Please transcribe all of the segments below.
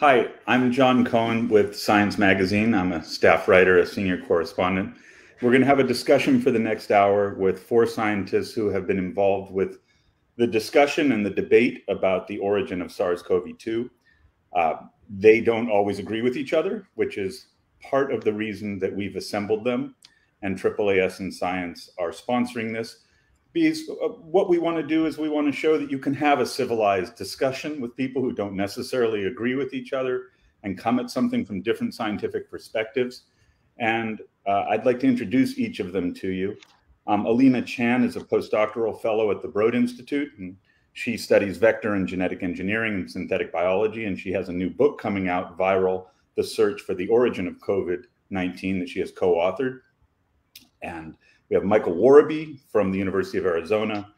Hi, I'm John Cohen with Science Magazine. I'm a staff writer, a senior correspondent. We're going to have a discussion for the next hour with four scientists who have been involved with the discussion and the debate about the origin of SARS CoV 2. Uh, they don't always agree with each other, which is part of the reason that we've assembled them. And AAAS and Science are sponsoring this. Because uh, what we want to do is we want to show that you can have a civilized discussion with people who don't necessarily agree with each other and come at something from different scientific perspectives. And uh, I'd like to introduce each of them to you. Um, Alina Chan is a postdoctoral fellow at the Broad Institute, and she studies vector and genetic engineering and synthetic biology. And she has a new book coming out, Viral The Search for the Origin of COVID 19, that she has co authored. And we have Michael Warabi from the University of Arizona,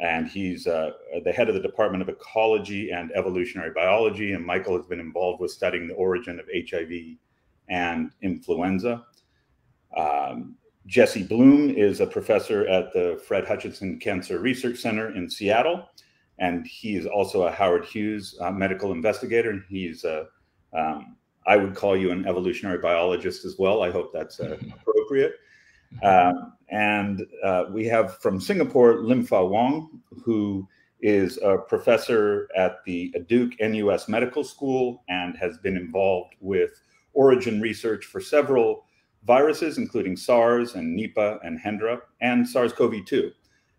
and he's uh, the head of the Department of Ecology and Evolutionary Biology. And Michael has been involved with studying the origin of HIV and influenza. Um, Jesse Bloom is a professor at the Fred Hutchinson Cancer Research Center in Seattle, and he is also a Howard Hughes uh, medical investigator. And He's a, um, I would call you an evolutionary biologist as well. I hope that's uh, appropriate. Um, and uh, we have from Singapore, Lim-Fa Wong, who is a professor at the Duke NUS Medical School and has been involved with origin research for several viruses, including SARS and Nipah and Hendra and SARS-CoV-2.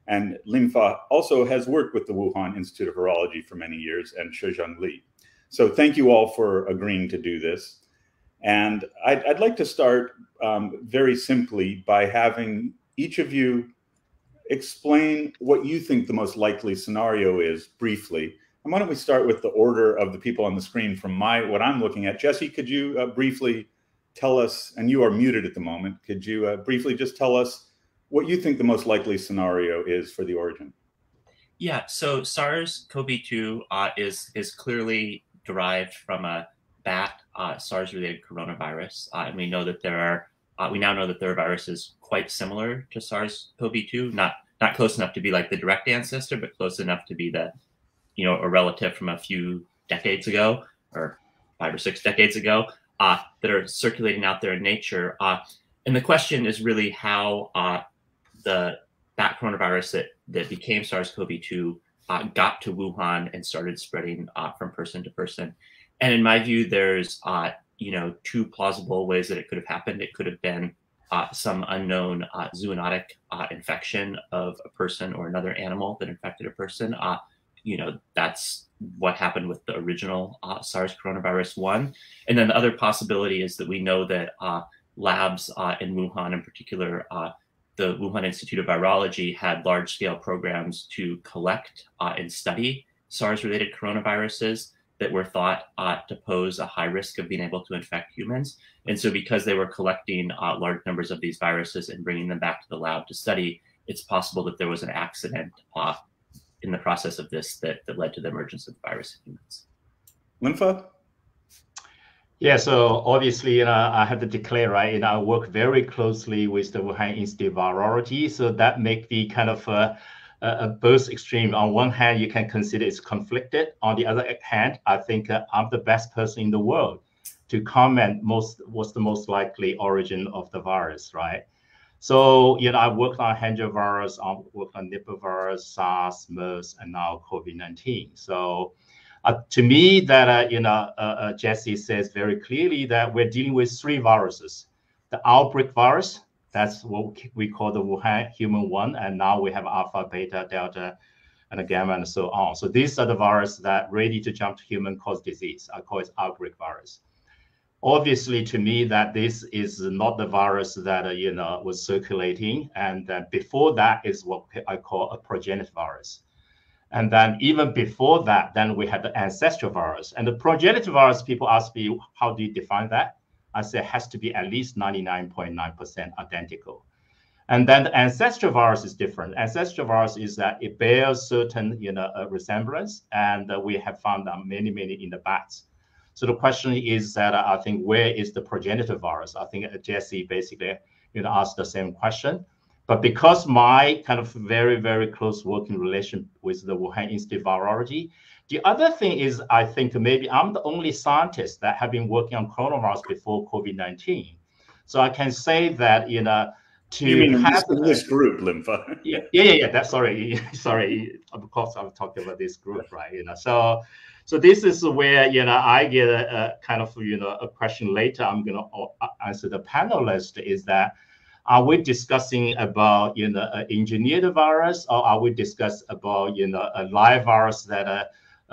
And Lim-Fa also has worked with the Wuhan Institute of Virology for many years and Shizheng Li. So thank you all for agreeing to do this. And I'd, I'd like to start um, very simply by having each of you explain what you think the most likely scenario is briefly. And why don't we start with the order of the people on the screen from my what I'm looking at? Jesse, could you uh, briefly tell us, and you are muted at the moment, could you uh, briefly just tell us what you think the most likely scenario is for the origin? Yeah, so SARS-CoV-2 uh, is is clearly derived from a bat uh, SARS-related coronavirus, uh, and we know that there are uh, we now know that there are viruses quite similar to SARS-CoV-2, not not close enough to be like the direct ancestor, but close enough to be the you know a relative from a few decades ago or five or six decades ago uh, that are circulating out there in nature. Uh, and the question is really how uh, the that coronavirus that, that became SARS-CoV-2 uh, got to Wuhan and started spreading uh, from person to person. And in my view, there's uh, you know two plausible ways that it could have happened. It could have been some unknown zoonotic infection of a person or another animal that infected a person you know that's what happened with the original uh, SARS coronavirus one. And then the other possibility is that we know that uh, labs uh, in Wuhan, in particular, uh, the Wuhan Institute of Virology, had large scale programs to collect uh, and study SARS related coronaviruses that were thought uh, to pose a high risk of being able to infect humans. And so, because they were collecting large numbers of these viruses and bringing them back to the lab to study, it's possible that there was an accident in the process of this that, that led to the emergence of the virus in humans. Lim-Fa? Yeah, so obviously, you know, I have to declare, right, you know, I work very closely with the Wuhan Institute of Virology, so that make the kind of uh, uh, both extreme. On one hand, you can consider it's conflicted. On the other hand, I think uh, I'm the best person in the world to comment most what's the most likely origin of the virus, right? So, you know, I worked on Hendra virus, I worked on Nipah virus, SARS, MERS, and now COVID-19. So, uh, to me, that uh, you know, uh, uh, Jesse says very clearly that we're dealing with three viruses: the outbreak virus, that's what we call the Wuhan human one, and now we have alpha, beta, delta, and gamma, and so on. So these are the viruses that ready to jump to human cause disease. I call it outbreak virus obviously to me that this is not the virus that uh, you know was circulating and uh, before that is what i call a progenitor virus and then even before that then we had the ancestral virus and the progenitor virus people ask me how do you define that i say has to be at least 99.9% identical and then the ancestral virus is different ancestral virus is that it bears certain you know uh, resemblance and uh, we have found that many many in the bats so the question is that uh, I think where is the progenitor virus? I think Jesse basically you know asked the same question. But because my kind of very, very close working relation with the Wuhan Institute of Virology, the other thing is I think maybe I'm the only scientist that have been working on coronavirus before COVID-19. So I can say that, you know, to you mean have this, this group, Linfa? Yeah, yeah, yeah. That's sorry, sorry. Of course, I'm talking about this group, right? You know, so so this is where you know I get a, a kind of you know a question later. I'm gonna uh, answer the panelist is that are we discussing about you know an engineered virus or are we discuss about you know a live virus that uh,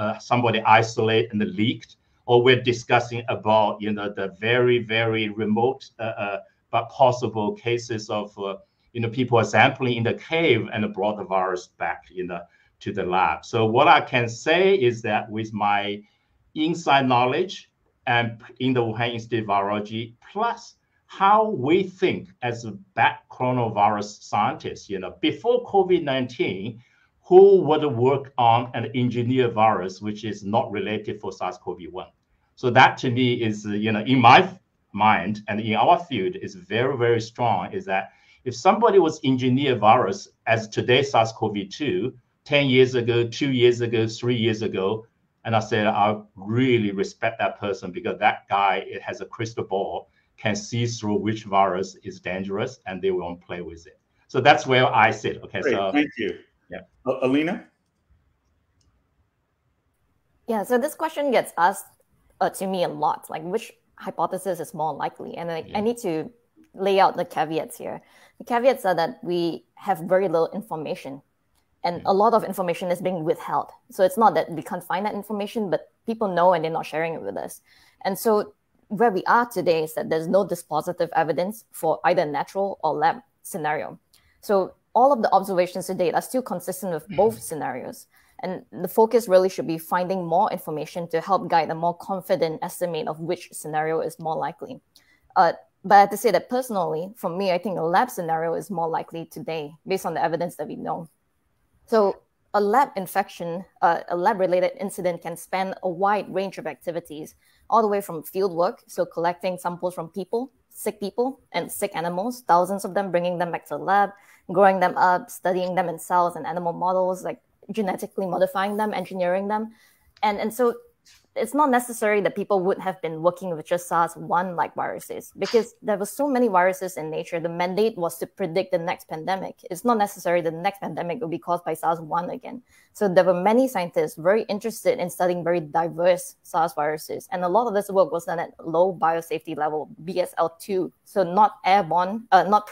uh, somebody isolate and leaked or we're discussing about you know the very very remote uh, uh but possible cases of uh, you know people are sampling in the cave and brought the virus back you know to the lab. So what i can say is that with my inside knowledge and in the wuhan institute of virology plus how we think as a bat coronavirus scientists, you know, before COVID-19, who would work on an engineered virus which is not related for SARS-CoV-1. So that to me is, uh, you know, in my mind and in our field is very, very strong is that if somebody was engineered virus as today SARS-CoV-2, 10 years ago, two years ago, three years ago, and I said, I really respect that person because that guy it has a crystal ball can see through which virus is dangerous and they won't play with it. So that's where I sit. Okay, Great, so thank you. Yeah, uh, Alina. Yeah, so this question gets asked uh, to me a lot. Like, which hypothesis is more likely? And like, yeah. I need to lay out the caveats here. The caveats are that we have very little information, and yeah. a lot of information is being withheld. So it's not that we can't find that information, but people know and they're not sharing it with us. And so where we are today is that there's no dispositive evidence for either natural or lab scenario. So all of the observations to date are still consistent with both mm-hmm. scenarios. And the focus really should be finding more information to help guide a more confident estimate of which scenario is more likely. Uh, but I have to say that personally, for me, I think a lab scenario is more likely today based on the evidence that we know. So a lab infection, uh, a lab related incident can span a wide range of activities, all the way from field work, so collecting samples from people, sick people, and sick animals, thousands of them, bringing them back to the lab, growing them up, studying them in cells and animal models, like genetically modifying them, engineering them. And, and so it's not necessary that people would have been working with just SARS-1 like viruses because there were so many viruses in nature. The mandate was to predict the next pandemic. It's not necessary the next pandemic will be caused by SARS-1 again. So there were many scientists very interested in studying very diverse SARS viruses. And a lot of this work was done at low biosafety level, BSL2. So not airborne, uh, not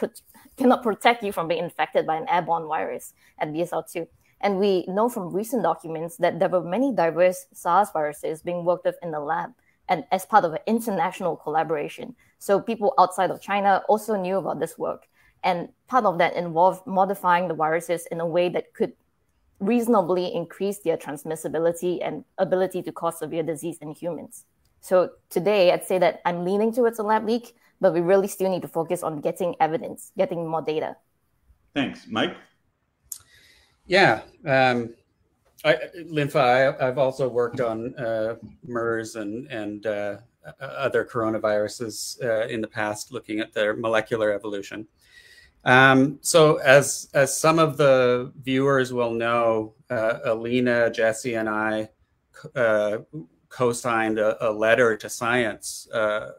cannot protect you from being infected by an airborne virus at BSL2. And we know from recent documents that there were many diverse SARS viruses being worked with in the lab and as part of an international collaboration. So people outside of China also knew about this work. And part of that involved modifying the viruses in a way that could reasonably increase their transmissibility and ability to cause severe disease in humans. So today, I'd say that I'm leaning towards a lab leak, but we really still need to focus on getting evidence, getting more data. Thanks. Mike? Yeah. Um, I, Linfa, I, have also worked on uh, MERS and, and uh, other coronaviruses uh, in the past, looking at their molecular evolution. Um, so, as as some of the viewers will know, uh, Alina, Jesse, and I uh, co-signed a, a, letter to Science uh,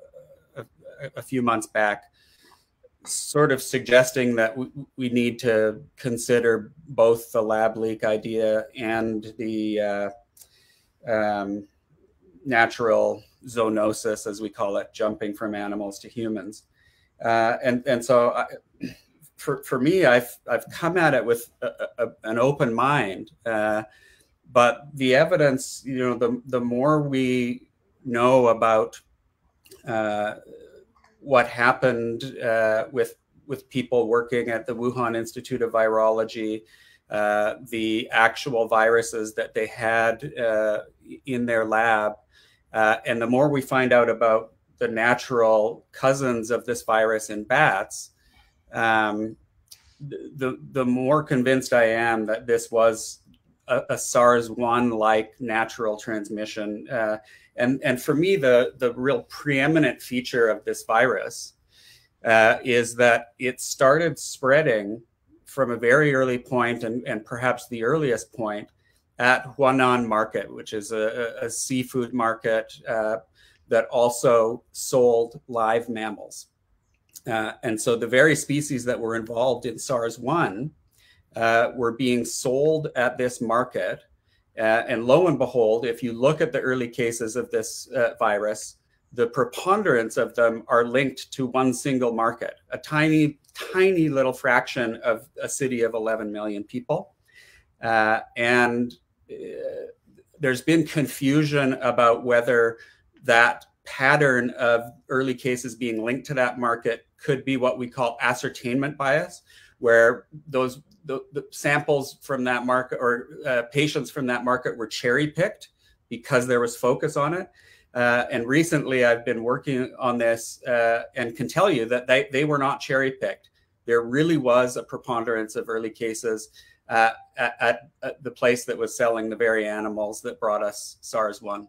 a, few months back sort of suggesting that we, we need to consider both the lab leak idea and the uh, um, natural zoonosis, as we call it, jumping from animals to humans. Uh, and and so I, for for me, I've I've come at it with a, a, an open mind. Uh, but the evidence, you know, the the more we know about uh, what happened uh, with with people working at the Wuhan Institute of Virology, uh, the actual viruses that they had uh, in their lab, uh, and the more we find out about the natural cousins of this virus in bats, um, the the more convinced I am that this was a, a SARS-1 like natural transmission. And, and for me, the, the real preeminent feature of this virus uh, is that it started spreading from a very early point and, and perhaps the earliest point at Huanan Market, which is a, a seafood market uh, that also sold live mammals. Uh, and so the very species that were involved in SARS 1 uh, were being sold at this market. Uh, and lo and behold, if you look at the early cases of this uh, virus, the preponderance of them are linked to one single market, a tiny, tiny little fraction of a city of 11 million people. Uh, and uh, there's been confusion about whether that pattern of early cases being linked to that market could be what we call ascertainment bias, where those the, the samples from that market or uh, patients from that market were cherry picked because there was focus on it. Uh, and recently, I've been working on this uh, and can tell you that they, they were not cherry picked. There really was a preponderance of early cases uh, at, at, at, the place that was selling the very animals that brought us SARS 1.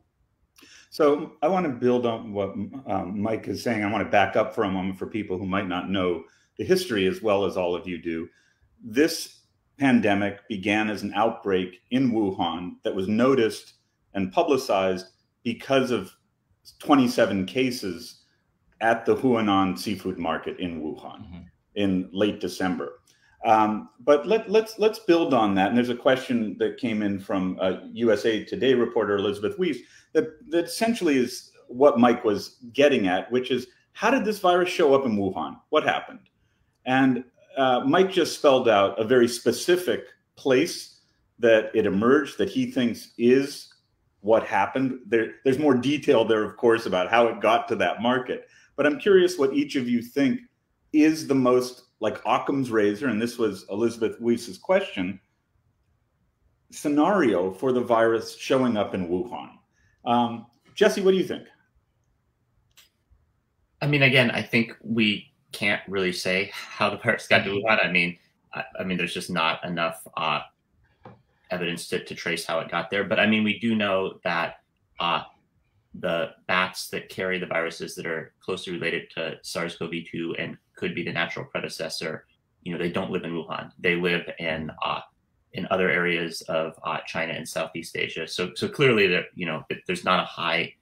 So I want to build on what um, Mike is saying. I want to back up for a moment for people who might not know the history as well as all of you do. This pandemic began as an outbreak in Wuhan that was noticed and publicized because of 27 cases at the Huanan seafood market in Wuhan mm-hmm. in late December. Um, but let, us let's, let's build on that. And there's a question that came in from uh, USA Today reporter Elizabeth Weiss that, that essentially is what Mike was getting at, which is how did this virus show up in Wuhan? What happened? And uh, Mike just spelled out a very specific place that it emerged that he thinks is what happened. There, there's more detail there, of course, about how it got to that market. But I'm curious what each of you think is the most like Occam's razor, and this was Elizabeth Weiss's question, scenario for the virus showing up in Wuhan. Um, Jesse, what do you think? I mean, again, I think we can't really say how the virus got to Wuhan. I mean, I, I mean, there's just not enough uh, evidence to, to trace how it got there. But I mean, we do know that uh, the bats that carry the viruses that are closely related to SARS-CoV-2 and could be the natural predecessor, you know, they don't live in Wuhan. They live in uh, in other areas of uh, China and Southeast Asia. So so clearly, that you know, there's not a high,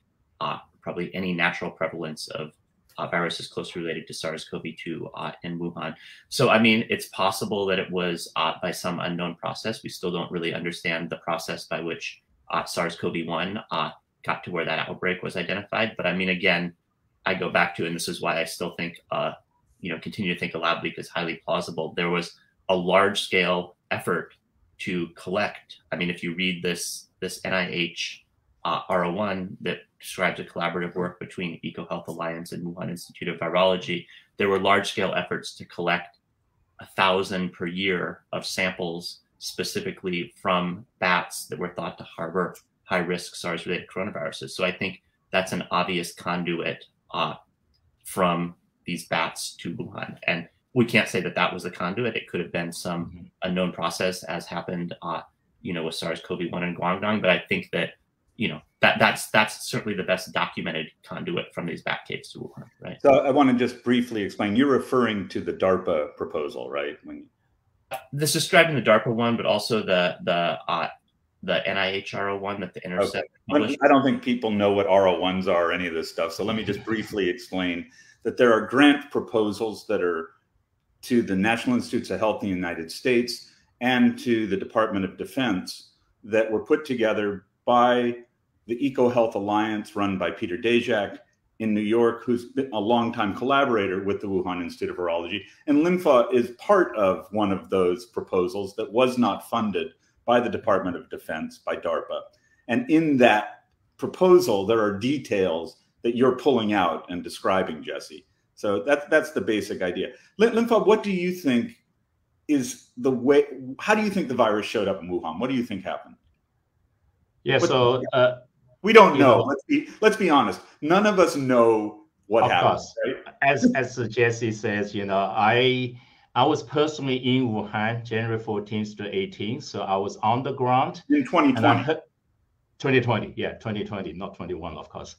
uh, probably any natural prevalence of uh, viruses closely related to SARS-CoV-2 uh, in Wuhan. So, I mean, it's possible that it was uh, by some unknown process. We still don't really understand the process by which uh, SARS-CoV-1 uh, got to where that outbreak was identified. But I mean, again, I go back to, and this is why I still think, uh, you know, continue to think a lab leak is highly plausible. There was a large-scale effort to collect. I mean, if you read this this NIH uh, R01 that describes a collaborative work between EcoHealth Alliance and Wuhan Institute of Virology. There were large scale efforts to collect a thousand per year of samples specifically from bats that were thought to harbor high risk SARS related coronaviruses. So I think that's an obvious conduit uh, from these bats to Wuhan. And we can't say that that was a conduit. It could have been some mm-hmm. unknown process, as happened, uh, you know, with SARS-CoV-1 in Guangdong. But I think that you know that that's that's certainly the best documented conduit from these back caves to Wuhan, right? So I want to just briefly explain. You're referring to the DARPA proposal, right? When this is describing the DARPA one, but also the the uh, the NIH one that the Intercept okay. I don't think people know what R01s are or any of this stuff. So let me just briefly explain that there are grant proposals that are to the National Institutes of Health in the United States and to the Department of Defense that were put together by the EcoHealth Alliance, run by Peter Daszak in New York, who's been a longtime collaborator with the Wuhan Institute of Virology. And Linfa is part of one of those proposals that was not funded by the Department of Defense, by DARPA. And in that proposal, there are details that you're pulling out and describing, Jesse. So that's that's the basic idea. Linfa, what do you think is the way? How do you think the virus showed up in Wuhan? What do you think happened? Yeah, what so uh, we don't know. know. Let's be let's be honest. None of us know what of happened. Course. Right? As as Jesse says, you know, I I was personally in Wuhan January 14th to 18th, so I was on the ground in 2020. Heard, 2020, yeah, 2020, not 21, of course.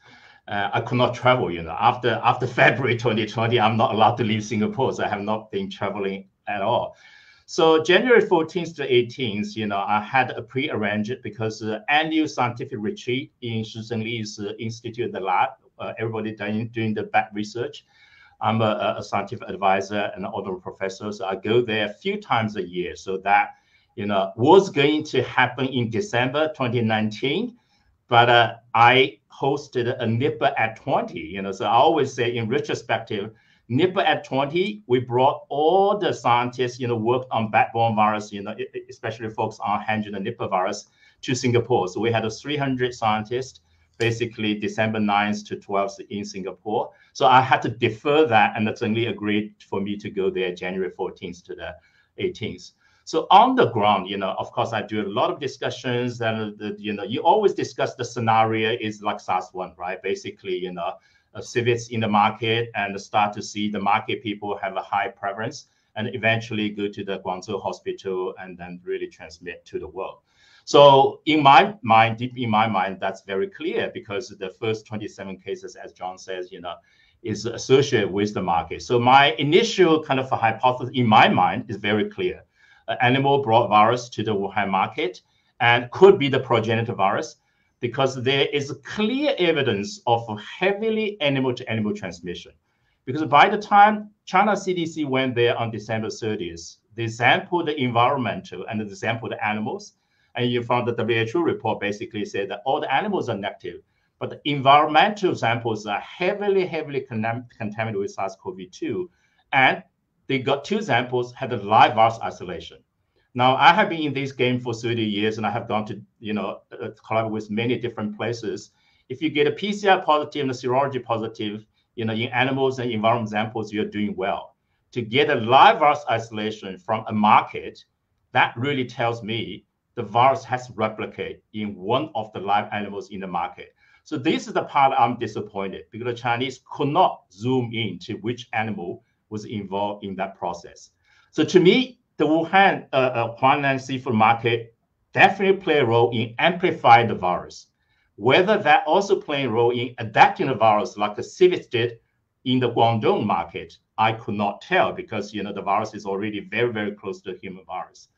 Uh, I could not travel, you know. After after February 2020, I'm not allowed to leave Singapore, so I have not been traveling at all. So January 14th to 18th, you know, I had a pre-arranged because annual scientific retreat in Shizhen Li's uh, Institute, the lab, uh, everybody doing, doing the back research. I'm a, a, scientific advisor and an professor, so I go there a few times a year. So that, you know, was going to happen in December 2019, but uh, I hosted a NIPA at 20, you know, so I always say in retrospective, NIPA at 20, we brought all the scientists, you know, worked on bat-borne virus, you know, especially folks on handling the Nipah virus to Singapore. So we had a 300 scientists, basically December 9th to 12th in Singapore. So I had to defer that and it's only agreed for me to go there January 14th to the 18th. So on the ground, you know, of course, I do a lot of discussions and, you know, you always discuss the scenario is like SARS-1, right? Basically, you know, civets in the market and start to see the market people have a high preference and eventually go to the Guangzhou hospital and then really transmit to the world. So in my mind, deep in my mind, that's very clear because the first 27 cases, as John says, you know, is associated with the market. So my initial kind of a hypothesis in my mind is very clear. An animal brought virus to the Wuhan market and could be the progenitor virus because there is clear evidence of heavily animal-to-animal transmission. Because by the time China CDC went there on December 30th, they sampled the environmental and they sampled the animals. And you found the WHO report basically said that all the animals are negative, but the environmental samples are heavily, heavily contaminated with SARS-CoV-2. And they got two samples had a live virus isolation. Now, I have been in this game for 30 years and I have gone to, you know, uh, collaborate with many different places. If you get a PCR positive and a serology positive, you know, in animals and environment samples, you're doing well. To get a live virus isolation from a market, that really tells me the virus has to replicate in one of the live animals in the market. So this is the part I'm disappointed because the Chinese could not zoom in to which animal was involved in that process. So to me, the Wuhan uh, uh, seafood market definitely play a role in amplifying the virus. Whether that also play a role in adapting the virus like the civets did in the Guangdong market, I could not tell because you know the virus is already very, very close to the human virus.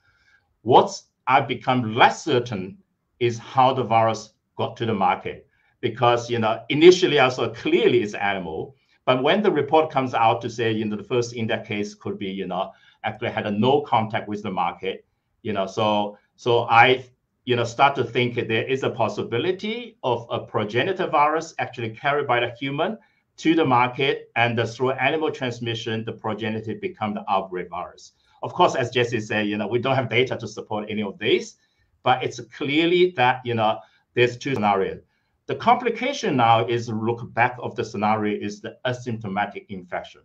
What's I've become less certain is how the virus got to the market because you know initially I saw clearly it's animal, but when the report comes out to say you know the first index case could be you know actually had no contact with the market. You know, so so I you know start to think there is a possibility of a progenitor virus actually carried by the human to the market and through animal transmission the progenitor become the outbreak virus of course as jesse said you know we don't have data to support any of these but it's clearly that you know there's two scenarios the complication now is look back of the scenario is the asymptomatic infection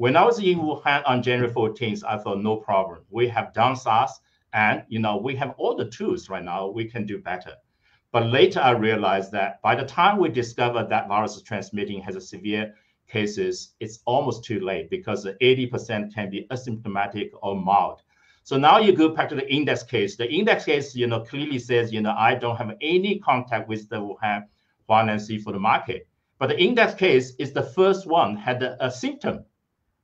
when I was in Wuhan on January 14th, I thought no problem. We have done SARS, and you know we have all the tools right now. We can do better. But later I realized that by the time we discovered that virus is transmitting has a severe cases, it's almost too late because 80% can be asymptomatic or mild. So now you go back to the index case. The index case, you know, clearly says, you know, I don't have any contact with the Wuhan Huanan seafood market. But the index case is the first one had a, a symptom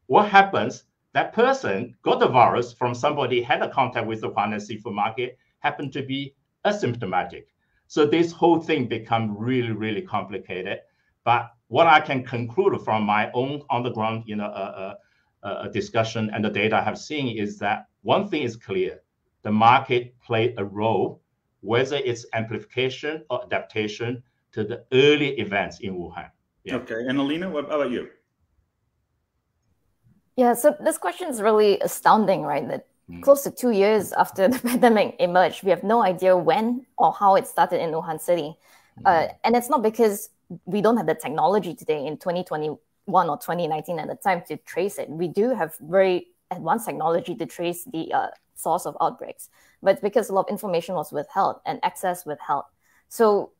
what happens? That person got the virus from somebody had a contact with the Huanan seafood market, happened to be asymptomatic. So this whole thing become really, really complicated. But what I can conclude from my own on the ground, you know, uh, uh, uh, discussion and the data I have seen is that one thing is clear: the market played a role, whether it's amplification or adaptation to the early events in Wuhan. Yeah. Okay, and Alina, what about you? Yeah, so this question is really astounding, right? That mm. close to two years after the pandemic emerged, we have no idea when or how it started in Wuhan City. Mm. Uh, and it's not because we don't have the technology today in 2021 or 2019 at the time to trace it. We do have very advanced technology to trace the uh, source of outbreaks, but it's because a lot of information was withheld and access withheld. So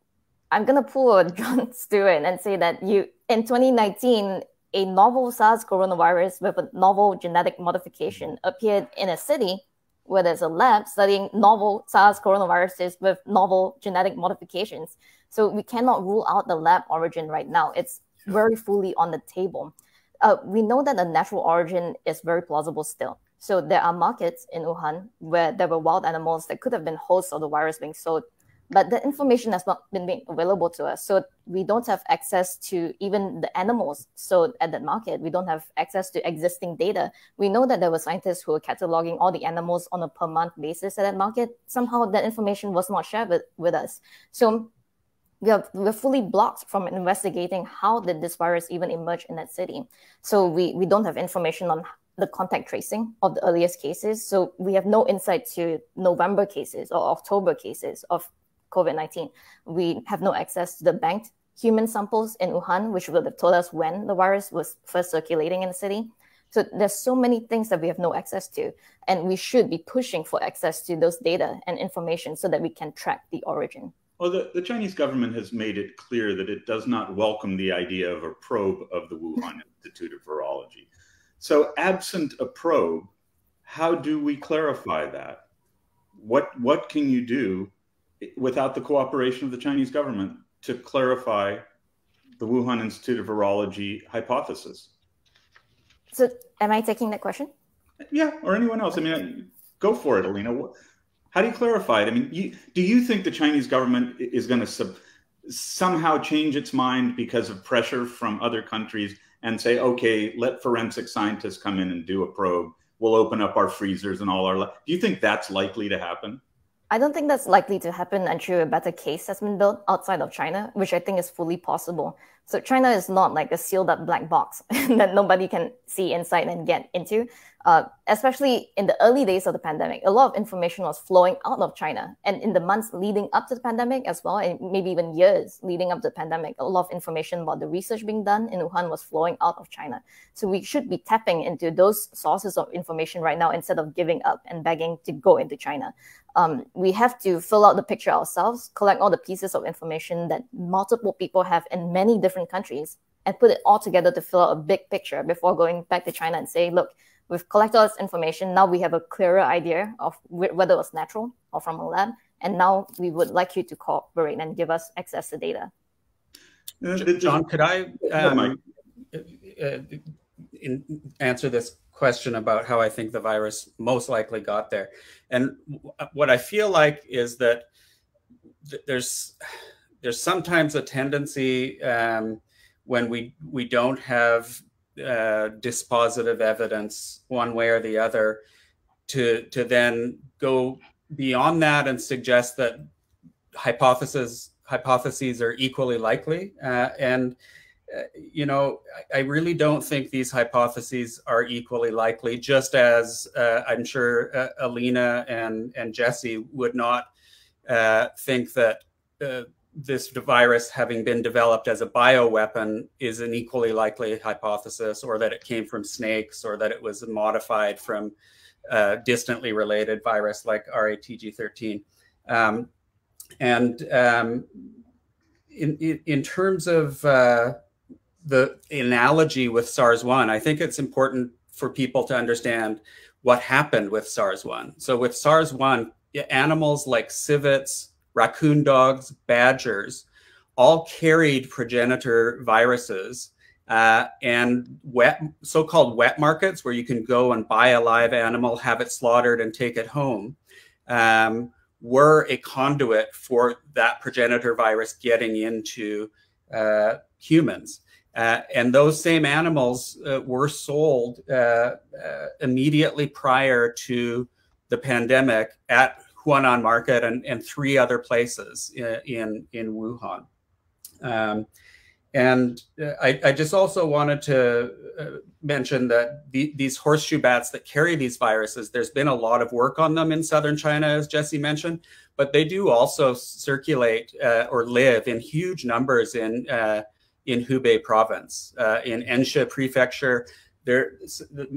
I'm gonna pull a Jon Stewart and say that you in 2019 a novel SARS coronavirus with a novel genetic modification appeared in a city where there's a lab studying novel SARS coronaviruses with novel genetic modifications. So we cannot rule out the lab origin right now. It's very fully on the table. Uh, we know that the natural origin is very plausible still. So there are markets in Wuhan where there were wild animals that could have been hosts of the virus being sold but the information has not been made available to us. So we don't have access to even the animals. Sold at that market we don't have access to existing data. We know that there were scientists who were cataloging all the animals on a per month basis at that market. Somehow that information was not shared with, with us. So we are we're fully blocked from investigating how did this virus even emerge in that city. So we we don't have information on the contact tracing of the earliest cases. So we have no insight to november cases or october cases of COVID 19. We have no access to the banked human samples in Wuhan, which would have told us when the virus was first circulating in the city. So there's so many things that we have no access to, and we should be pushing for access to those data and information so that we can track the origin. Well, the, the Chinese government has made it clear that it does not welcome the idea of a probe of the Wuhan Institute of Virology. So, absent a probe, how do we clarify that? What what can you do without the cooperation of the Chinese government to clarify the Wuhan Institute of Virology hypothesis. So, am I taking that question? Yeah, or anyone else. I mean, go for it, Alina. How do you clarify it? I mean, you, do you think the Chinese government is going to sub, somehow change its mind because of pressure from other countries and say, okay, let forensic scientists come in and do a probe? We'll open up our freezers and all our. Do you think that's likely to happen? I don't think that's likely to happen until a better case has been built outside of China, which I think is fully possible. So China is not like a sealed up black box that nobody can see inside and get into. Uh, especially in the early days of the pandemic, a lot of information was flowing out of China. And in the months leading up to the pandemic as well, and maybe even years leading up to the pandemic, a lot of information about the research being done in Wuhan was flowing out of China. So we should be tapping into those sources of information right now instead of giving up and begging to go into China. Um, we have to fill out the picture ourselves, collect all the pieces of information that multiple people have in many different countries, and put it all together to fill out a big picture before going back to China and say, look, We've collected all this information. Now we have a clearer idea of whether it was natural or from a lab. And now we would like you to cooperate and give us access to data. John, could I um, uh, in, answer this question about how I think the virus most likely got there? And what I feel like is that there's there's sometimes a tendency um, when we we don't have uh, dispositive evidence one way or the other to to then go beyond that and suggest that hypotheses hypotheses are equally likely. Uh, and uh, you know I, really don't think these hypotheses are equally likely just as uh, i'm sure uh, alina and and jesse would not uh, think that this virus having been developed as a bioweapon is an equally likely hypothesis, or that it came from snakes, or that it was modified from a distantly related virus like RATG13. Um, and um, in, in, in, terms of uh, the analogy with SARS-1, I think it's important for people to understand what happened with SARS-1. So with SARS-1, animals like civets, raccoon dogs, badgers, all carried progenitor viruses. Uh, and wet, so-called wet markets, where you can go and buy a live animal, have it slaughtered, and take it home, um, were a conduit for that progenitor virus getting into uh, humans. Uh, and those same animals uh, were sold uh, uh, immediately prior to the pandemic at Huanan Market and, and three other places in, in, Wuhan. Um, and uh, I, I, just also wanted to uh, mention that the, these horseshoe bats that carry these viruses, there's been a lot of work on them in southern China, as Jesse mentioned, but they do also circulate uh, or live in huge numbers in uh, in Hubei province, uh, in Enshi prefecture. There,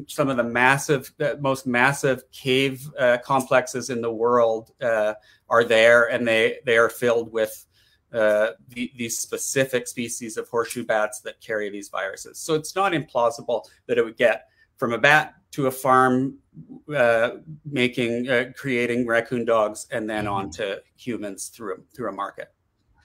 some of the massive, the most massive cave uh, complexes in the world uh, are there, and they they are filled with uh, the, these specific species of horseshoe bats that carry these viruses. So it's not implausible that it would get from a bat to a farm, uh, making, uh, creating raccoon dogs, and then mm -hmm. on to humans through through a market.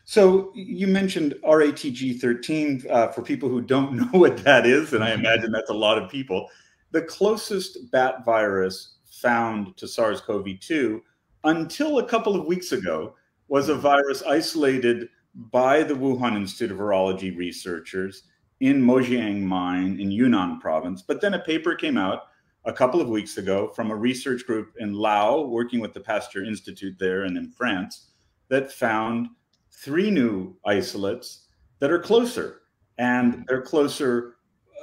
So you mentioned RATG 13. Uh, for people who don't know what that is, and I imagine that's a lot of people, the closest bat virus found to SARS CoV 2 until a couple of weeks ago was a mm-hmm. virus isolated by the Wuhan Institute of Virology researchers in Mojiang mine in Yunnan province. But then a paper came out a couple of weeks ago from a research group in Laos, working with the Pasteur Institute there and in France, that found three new isolates that are closer. And they're closer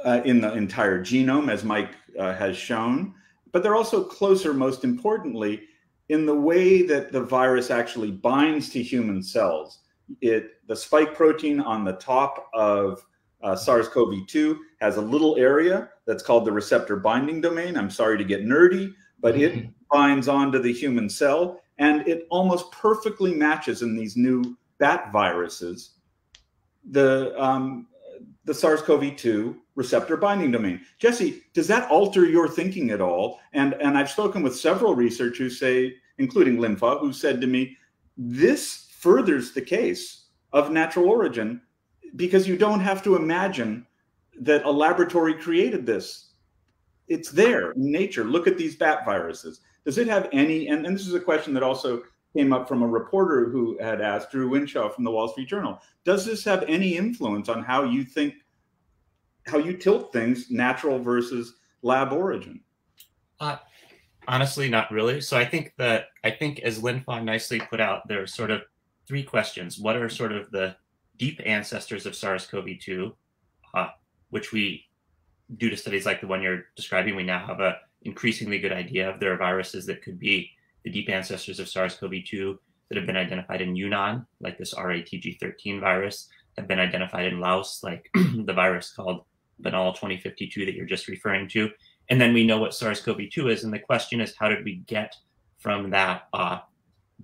uh, in the entire genome, as Mike uh, has shown, but they're also closer, most importantly, in the way that the virus actually binds to human cells. It the spike protein on the top of uh, SARS-CoV-2 has a little area that's called the receptor binding domain. I'm sorry to get nerdy, but it binds onto the human cell, and it almost perfectly matches in these new bat viruses the um, the SARS-CoV-2 receptor binding domain. Jesse, does that alter your thinking at all? And and I've spoken with several researchers say including Linfa, who said to me, this furthers the case of natural origin because you don't have to imagine that a laboratory created this. It's there in nature. Look at these bat viruses. Does it have any? And, and this is a question that also came up from a reporter who had asked Drew Winshaw from the Wall Street Journal. Does this have any influence on how you think, how you tilt things, natural versus lab origin? Uh, Honestly, not really. So I think that I think as Linfa nicely put out, there are sort of three questions. What are sort of the deep ancestors of SARS-CoV-2, uh, which we, due to studies like the one you're describing, we now have a increasingly good idea of. There are viruses that could be the deep ancestors of SARS-CoV-2 that have been identified in Yunnan, like this RATG13 virus, have been identified in Laos, like the virus called Banal 2052 that you're just referring to. And then we know what SARS-CoV-2 is, and the question is, how did we get from that uh,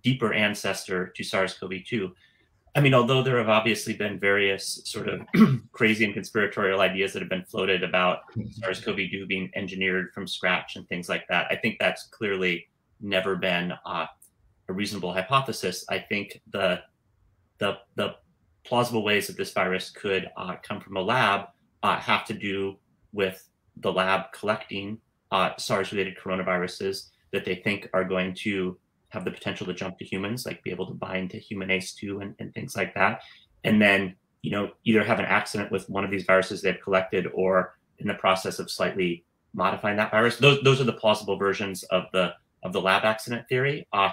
deeper ancestor to SARS-CoV-2? I mean, although there have obviously been various sort of crazy and conspiratorial ideas that have been floated about SARS-CoV-2 being engineered from scratch and things like that, I think that's clearly never been uh, a reasonable hypothesis. I think the the the plausible ways that this virus could uh, come from a lab uh, have to do with the lab collecting uh, SARS-related coronaviruses that they think are going to have the potential to jump to humans, like be able to bind to human ACE2 and, and things like that. And then, you know, either have an accident with one of these viruses they've collected or in the process of slightly modifying that virus. Those, those are the plausible versions of the of the lab accident theory. Uh,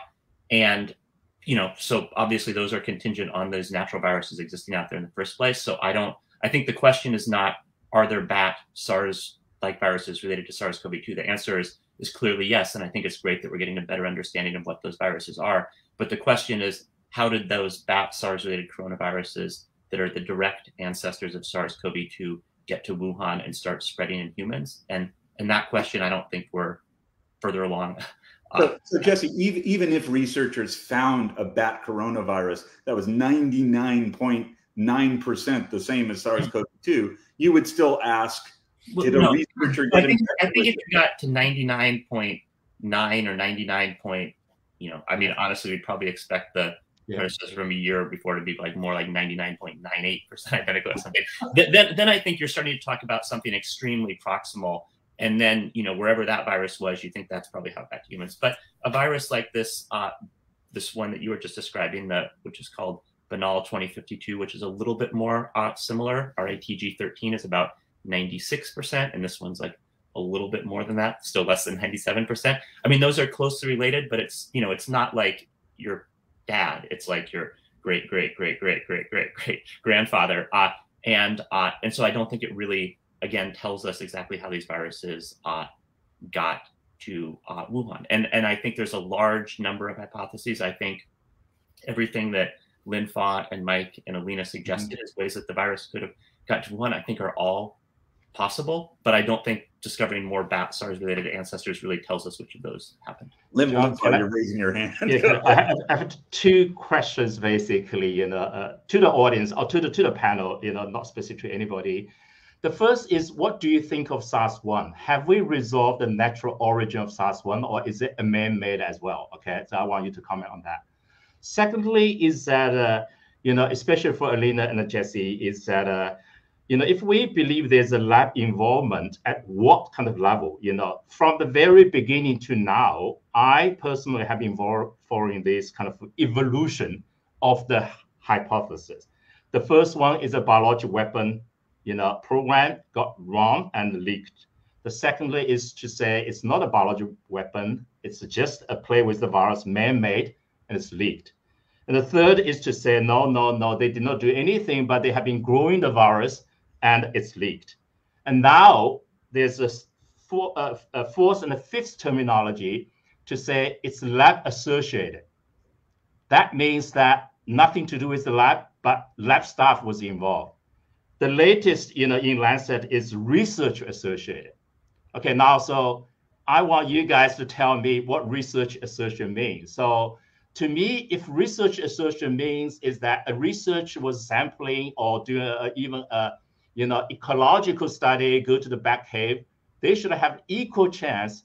and you know, so obviously those are contingent on those natural viruses existing out there in the first place. So I don't. I think the question is not are there bat SARS like viruses related to SARS-CoV-2? The answer is is clearly yes, and I think it's great that we're getting a better understanding of what those viruses are. But the question is, how did those bat SARS-related coronaviruses that are the direct ancestors of SARS-CoV-2 get to Wuhan and start spreading in humans? And and that question, I don't think we're further along. So, so, Jesse, even, even if researchers found a bat coronavirus that was 99.9% the same as SARS-CoV-2, you would still ask did a no, researcher I think, I think if you got to 99.9 or 99 point, you know, I mean, honestly, we'd probably expect the yeah. from a year before to be like more like 99.98% identical or something. then, then I think you're starting to talk about something extremely proximal. And then, you know, wherever that virus was, you think that's probably how it got to humans. But a virus like this, uh, this one that you were just describing, the, which is called Banal 2052, which is a little bit more uh, similar. RATG 13 is about 96%, and this one's like a little bit more than that, still less than 97%. I mean, those are closely related, but it's, you know, it's not like your dad. It's like your great, great, great, great, great, great, great grandfather. Uh, and, uh, and so I don't think it really, again, tells us exactly how these viruses uh, got to uh, Wuhan. And, and I think there's a large number of hypotheses. I think everything that Lin Fa and Mike and Alina suggested mm-hmm. as ways that the virus could have got to Wuhan, I think are all possible, but I don't think discovering more bat SARS related ancestors really tells us which of those happened. Lim, John, you're raising your hand. yeah, I, have, I, have, two questions basically, you know, uh, to the audience or to the to the panel, you know, not specific to anybody. The first is, what do you think of SARS-1? Have we resolved the natural origin of SARS-1, or is it a man-made as well? Okay, so I want you to comment on that. Secondly, is that uh, you know, especially for Alina and Jesse, is that uh, you know, if we believe there's a lab involvement at what kind of level, you know, from the very beginning to now, I personally have been following this kind of evolution of the hypothesis. The first one is a biological weapon, you know, program got wrong and leaked. The secondly is to say it's not a biological weapon, it's just a play with the virus, man-made, and it's leaked. And the third is to say, no, no, no, they did not do anything, but they have been growing the virus and it's leaked. And now there's a, four, uh, a fourth and a fifth terminology to say it's lab associated. That means that nothing to do with the lab, but lab staff was involved. The latest, you know, in Lancet is research associated. Okay, now so I want you guys to tell me what research associated means. So to me, if research associated means is that a research was sampling or doing a, even a you know, ecological study, go to the bat cave, they should have equal chance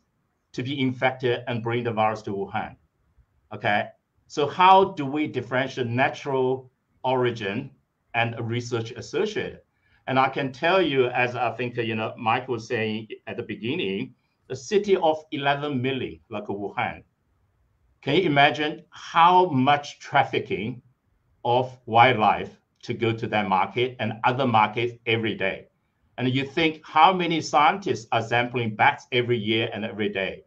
to be infected and bring the virus to Wuhan. Okay, so how do we differentiate natural origin and research associated? And I can tell you, as I think you know, Mike was saying at the beginning, the city of 11 million, like Wuhan. Can you imagine how much trafficking of wildlife to go to that market and other markets every day. And you think how many scientists are sampling bats every year and every day?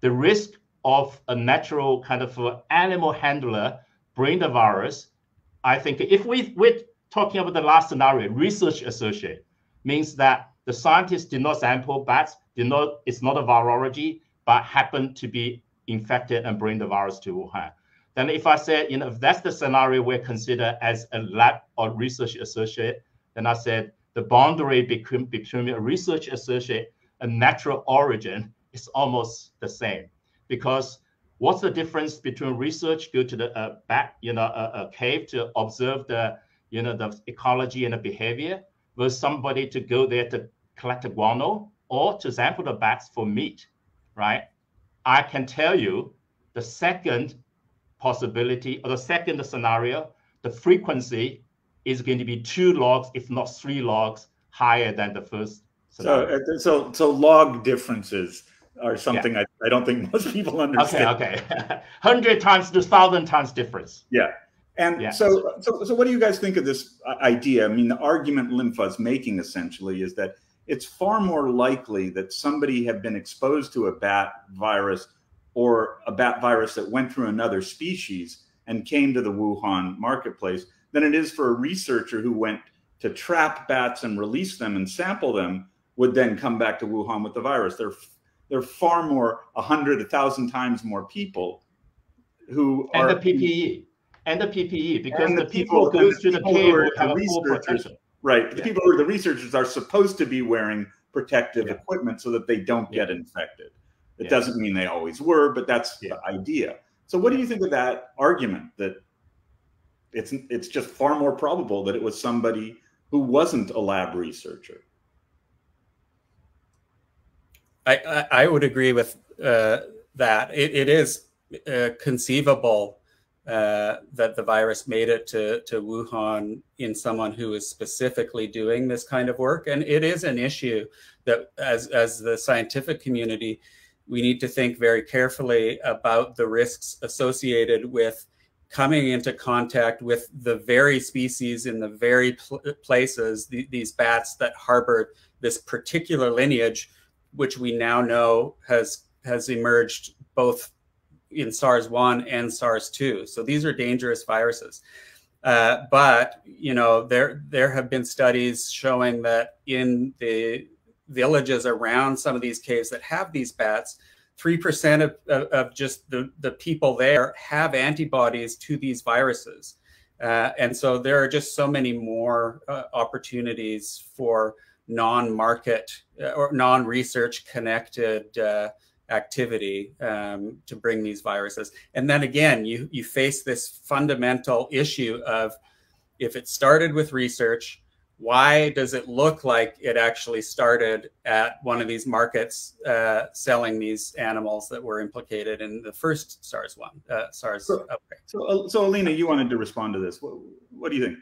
The risk of a natural kind of animal handler bring the virus, I think if we, we're talking about the last scenario, research associate means that the scientists did not sample bats, did not, it's not a virology, but happened to be infected and bring the virus to Wuhan. Then if I said, you know, if that's the scenario we're considered as a lab or research associate, then I said the boundary between, between a research associate and natural origin is almost the same. Because what's the difference between research, go to the uh, back, you know, a, a cave to observe the, you know, the ecology and the behavior, versus somebody to go there to collect a guano or to sample the bats for meat, right? I can tell you the second possibility, or the second scenario, the frequency is going to be two logs, if not three logs, higher than the first. Scenario. So, uh, so, so log differences are something yeah. I, I don't think most people understand. Okay, okay, hundred times to thousand times difference. Yeah, and so, so, so, what do you guys think of this uh, idea? I mean, the argument is making essentially is that it's far more likely that somebody had been exposed to a bat virus or a bat virus that went through another species and came to the Wuhan marketplace than it is for a researcher who went to trap bats and release them and sample them would then come back to Wuhan with the virus. There, there are far more, a hundred, a thousand times more people who and are the PPE and the PPE because the, the, people, people go to the cave have the full protection. Right, yeah. the people who are the researchers are supposed to be wearing protective yeah. equipment so that they don't yeah. get infected. It yeah. doesn't mean they always were, but that's yeah. the idea. So, what do you think of that argument that it's it's just far more probable that it was somebody who wasn't a lab researcher? I I, I would agree with uh, that. It, it is uh, conceivable uh, that the virus made it to, to Wuhan in someone who is specifically doing this kind of work. And it is an issue that, as, as the scientific community, we need to think very carefully about the risks associated with coming into contact with the very species in the very pl places, th these bats that harbor this particular lineage, which we now know has has emerged both in SARS-1 and SARS-2. So these are dangerous viruses. Uh, but you know there there have been studies showing that in the villages around some of these caves that have these bats, 3% of, of, of just the, the people there have antibodies to these viruses. Uh, and so there are just so many more uh, opportunities for non-market uh, or non-research connected uh, activity um, to bring these viruses. And then again, you, you face this fundamental issue of if it started with research, why does it look like it actually started at one of these markets uh, selling these animals that were implicated in the first SARS one, uh, SARS so, outbreak? So, uh, so Alina, you wanted to respond to this. What, what do you think?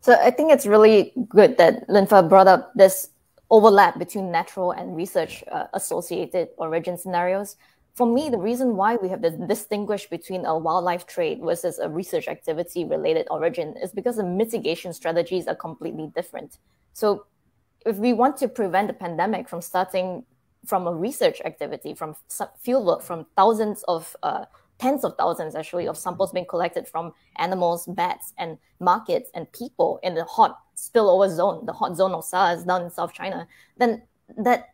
So I think it's really good that Linfa brought up this overlap between natural and research uh, associated origin scenarios. For me, the reason why we have to distinguish between a wildlife trade versus a research activity related origin is because the mitigation strategies are completely different. So if we want to prevent the pandemic from starting from a research activity, from fieldwork, from thousands of uh, tens of thousands actually of samples being collected from animals, bats, and markets and people in the hot spillover zone, the hot zone of SARS down in South China, then that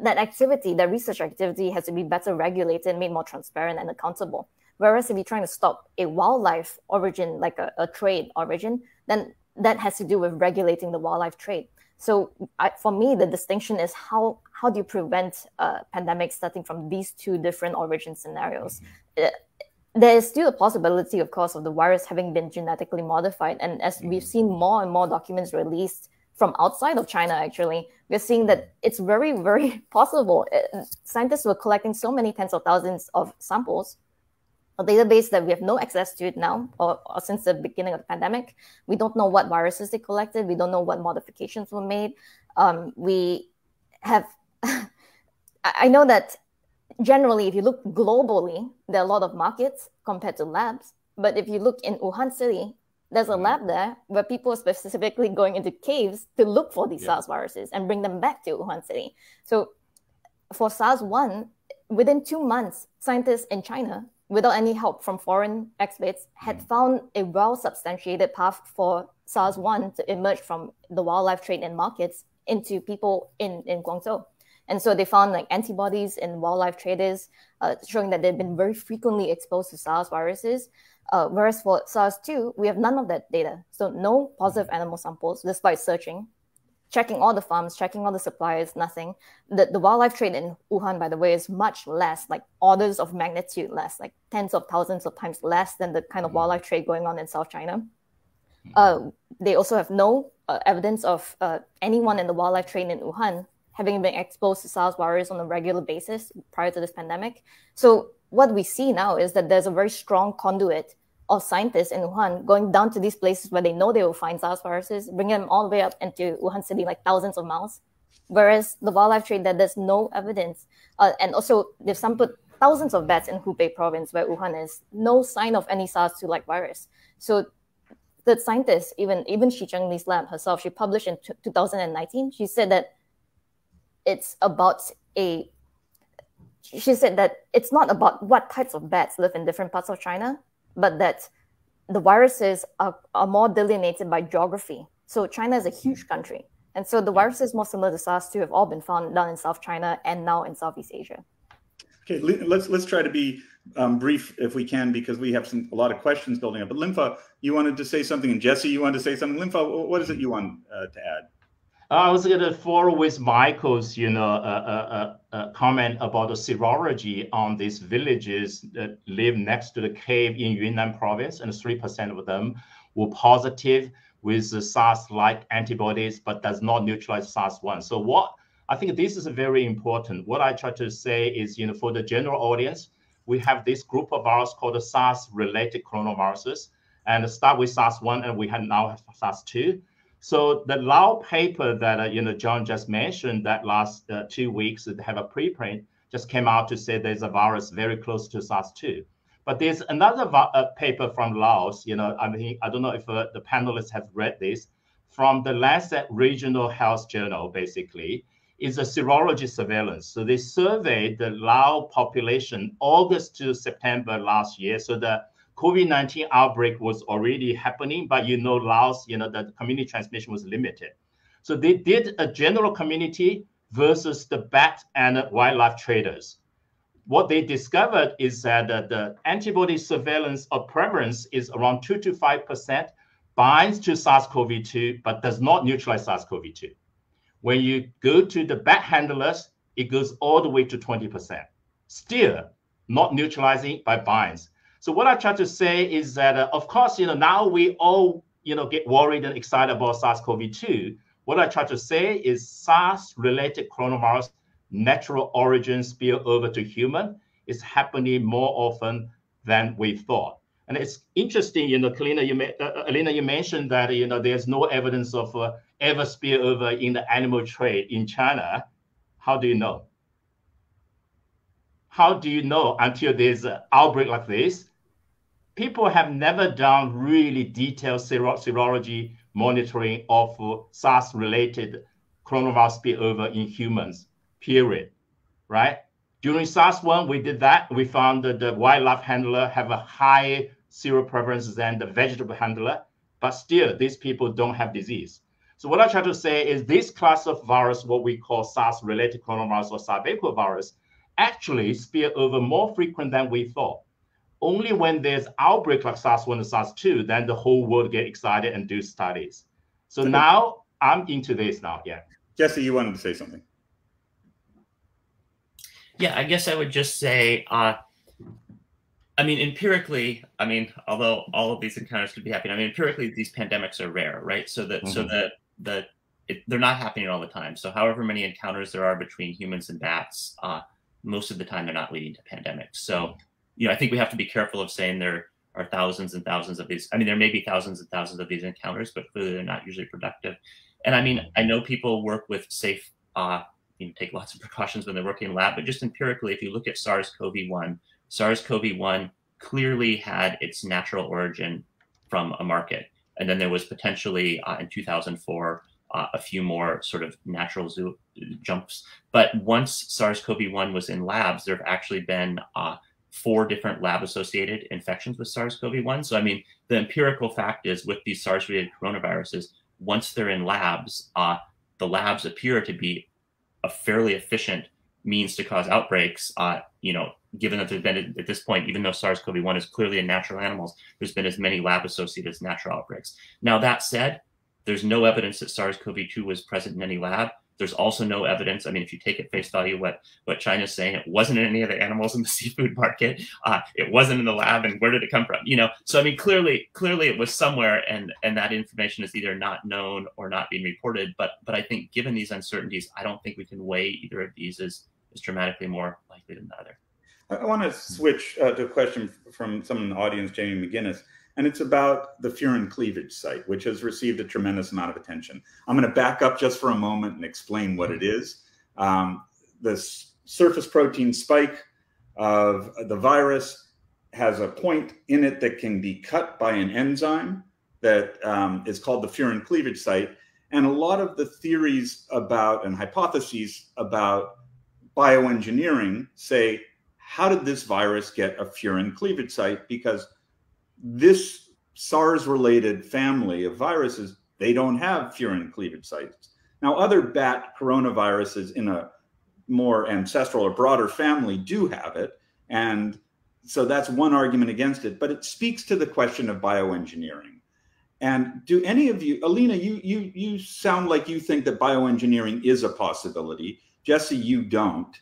that activity, that research activity has to be better regulated, made more transparent and accountable. Whereas if you're trying to stop a wildlife origin, like a, a trade origin, then that has to do with regulating the wildlife trade. So I, for me, the distinction is how how do you prevent a pandemic starting from these two different origin scenarios? Mm-hmm. Uh, there is still a possibility, of course, of the virus having been genetically modified. And as we've mm-hmm. seen more and more documents released from outside of China, actually, we're seeing that it's very, very possible. Uh, scientists were collecting so many tens of thousands of samples, a database that we have no access to it now, or, or since the beginning of the pandemic. We don't know what viruses they collected. We don't know what modifications were made. Um, we have, I know that generally, if you look globally, there are a lot of markets compared to labs. But if you look in Wuhan City, there's a mm-hmm. lab there where people are specifically going into caves to look for these yeah. SARS viruses and bring them back to Wuhan City. So for SARS 1, within two months, scientists in China, without any help from foreign experts, had mm-hmm. found a well substantiated path for SARS 1 to emerge from the wildlife trade and markets into people in, in Guangzhou. And so they found like antibodies in wildlife traders, uh, showing that they've been very frequently exposed to SARS viruses. Uh, whereas for SARS-2, we have none of that data. So no positive animal samples, despite searching, checking all the farms, checking all the suppliers, nothing. The, the wildlife trade in Wuhan, by the way, is much less, like orders of magnitude less, like tens of thousands of times less than the kind of mm-hmm. wildlife trade going on in South China. Mm-hmm. Uh, they also have no uh, evidence of uh, anyone in the wildlife trade in Wuhan having been exposed to SARS virus on a regular basis prior to this pandemic. So what we see now is that there's a very strong conduit of scientists in Wuhan going down to these places where they know they will find SARS viruses, bringing them all the way up into Wuhan city, like thousands of miles. Whereas the wildlife trade, that there's no evidence. Uh, and also, they've sampled thousands of bats in Hubei province, where Wuhan is, no sign of any SARS-2 like virus. So the scientists, even even Shi Zhengli's lab herself, she published in t- 2019. She said that it's about a she said that it's not about what types of bats live in different parts of China, but that the viruses are, are more delineated by geography. So China is a huge country. And so the viruses more similar to SARS-2 have all been found down in South China and now in Southeast Asia. Okay, let's let's try to be um, brief if we can because we have some a lot of questions building up. But Linfa, you wanted to say something, and Jesse, you wanted to say something. Linfa, what is it you want uh, to add? I was going to follow with Michael's, you know, uh, uh, uh, comment about the serology on these villages that live next to the cave in Yunnan province, and 3% of them were positive with the SARS-like antibodies, but does not neutralize SARS-1. So what I think this is very important. What I try to say is, you know, for the general audience, we have this group of viruses called the SARS-related coronaviruses, and start with SARS-1, and we have now SARS-2 so the Lau paper that uh, you know John just mentioned that last uh, two weeks that have a preprint just came out to say there's a virus very close to SARS-2. But there's another uh, paper from Laos. You know, I mean, I don't know if uh, the panelists have read this from the Lancet Regional Health Journal. Basically, is a serology surveillance. So they surveyed the Lao population August to September last year. So the COVID-19 outbreak was already happening, but you know, Laos, you know, the community transmission was limited. So they did a general community versus the bat and wildlife traders. What they discovered is that the antibody surveillance of prevalence is around 2 to 5%, binds to SARS-CoV-2, but does not neutralize SARS-CoV-2. When you go to the bat handlers, it goes all the way to 20%. Still not neutralizing by binds. So what I try to say is that, uh, of course, you know, now we all, you know, get worried and excited about SARS-CoV-2. What I try to say is SARS-related coronavirus natural origin spill over to human is happening more often than we thought. And it's interesting, you know, Kalina, you uh, Alina, you mentioned that you know there's no evidence of uh, ever spillover in the animal trade in China. How do you know? How do you know until there's an outbreak like this? People have never done really detailed serology monitoring of SARS-related coronavirus spillover in humans. Period. Right? During SARS-1, we did that. We found that the wildlife handler have a high seroprevalence than the vegetable handler, but still these people don't have disease. So what I try to say is this class of virus, what we call SARS-related coronavirus or SARS-CoV virus, actually spill over more frequent than we thought. Only when there's outbreak like SARS-1 and SARS-2, then the whole world get excited and do studies. So now I'm into this now. Yeah. Jesse, you wanted to say something. Yeah, I guess I would just say, uh, I mean, empirically, I mean, although all of these encounters could be happening, I mean, empirically, these pandemics are rare, right? So that, mm-hmm. so that, the, it, they're not happening all the time. So, however many encounters there are between humans and bats, uh, most of the time they're not leading to pandemics. So, you know, I think we have to be careful of saying there are thousands and thousands of these. I mean, there may be thousands and thousands of these encounters, but clearly they're not usually productive. And I mean, I know people work with safe, uh, you know, take lots of precautions when they're working in lab, but just empirically, if you look at SARS-CoV-1, SARS-CoV-1 clearly had its natural origin from a market. And then there was potentially uh, in 2004 uh, a few more sort of natural zoo jumps. But once SARS-CoV-1 was in labs, there have actually been uh, four different lab-associated infections with SARS-CoV-1. So I mean, the empirical fact is with these SARS-related coronaviruses, once they're in labs, uh, the labs appear to be a fairly efficient means to cause outbreaks. Uh, you know, given that there's been at this point, even though SARS-CoV-1 is clearly in natural animals, there's been as many lab-associated as natural outbreaks. Now that said, there's no evidence that SARS-CoV-2 was present in any lab. There's also no evidence. I mean, if you take at face value what what China's saying, it wasn't in any of the animals in the seafood market. Uh, it wasn't in the lab, and where did it come from? You know, so I mean, clearly, clearly, it was somewhere, and and that information is either not known or not being reported. But but I think, given these uncertainties, I don't think we can weigh either of these as as dramatically more likely than the other. I want to switch uh, to a question from someone in the audience, Jamie McGinnis, and it's about the furin cleavage site, which has received a tremendous amount of attention. I'm going to back up just for a moment and explain what it is. Um, the surface protein spike of the virus has a point in it that can be cut by an enzyme that um, is called the furin cleavage site. And a lot of the theories about and hypotheses about bioengineering say how did this virus get a furin cleavage site? Because this SARS related family of viruses, they don't have furin cleavage sites. Now, other bat coronaviruses in a more ancestral or broader family do have it. And so that's one argument against it, but it speaks to the question of bioengineering. And do any of you, Alina, you you you sound like you think that bioengineering is a possibility. Jesse, you don't.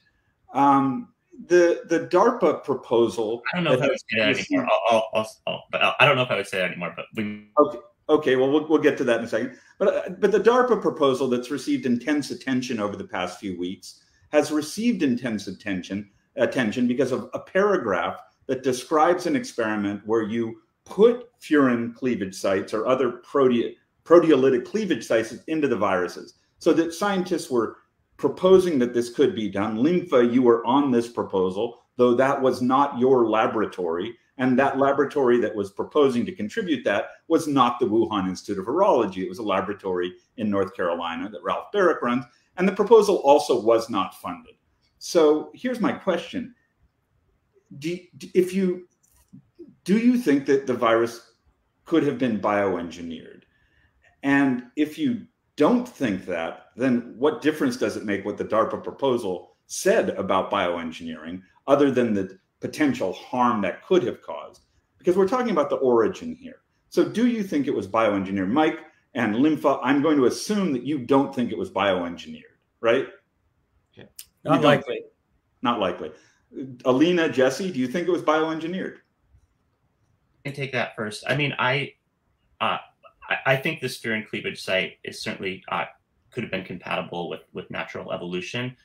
Um, the the DARPA proposal. I don't know if I would say that anymore. I'll, I'll, I'll, but I don't know if I would say that anymore. But we. Okay. Okay. Well, we'll we'll get to that in a second. But uh, but the DARPA proposal that's received intense attention over the past few weeks has received intense attention attention because of a paragraph that describes an experiment where you put furin cleavage sites or other prote- proteolytic cleavage sites into the viruses so that scientists were proposing that this could be done. Linfa, you were on this proposal, though that was not your laboratory. And that laboratory that was proposing to contribute that was not the Wuhan Institute of Virology. It was a laboratory in North Carolina that Ralph Baric runs. And the proposal also was not funded. So here's my question. Do, if you do you think that the virus could have been bioengineered? And if you don't think that, then what difference does it make what the DARPA proposal said about bioengineering other than the potential harm that could have caused? Because we're talking about the origin here. So, do you think it was bioengineered? Mike and Linfa, I'm going to assume that you don't think it was bioengineered, right? Yeah. Not likely. Not likely. Alina, Jesse, do you think it was bioengineered? I take that first. I mean, I uh, I, I think this and cleavage site is certainly uh, could have been compatible with with natural evolution,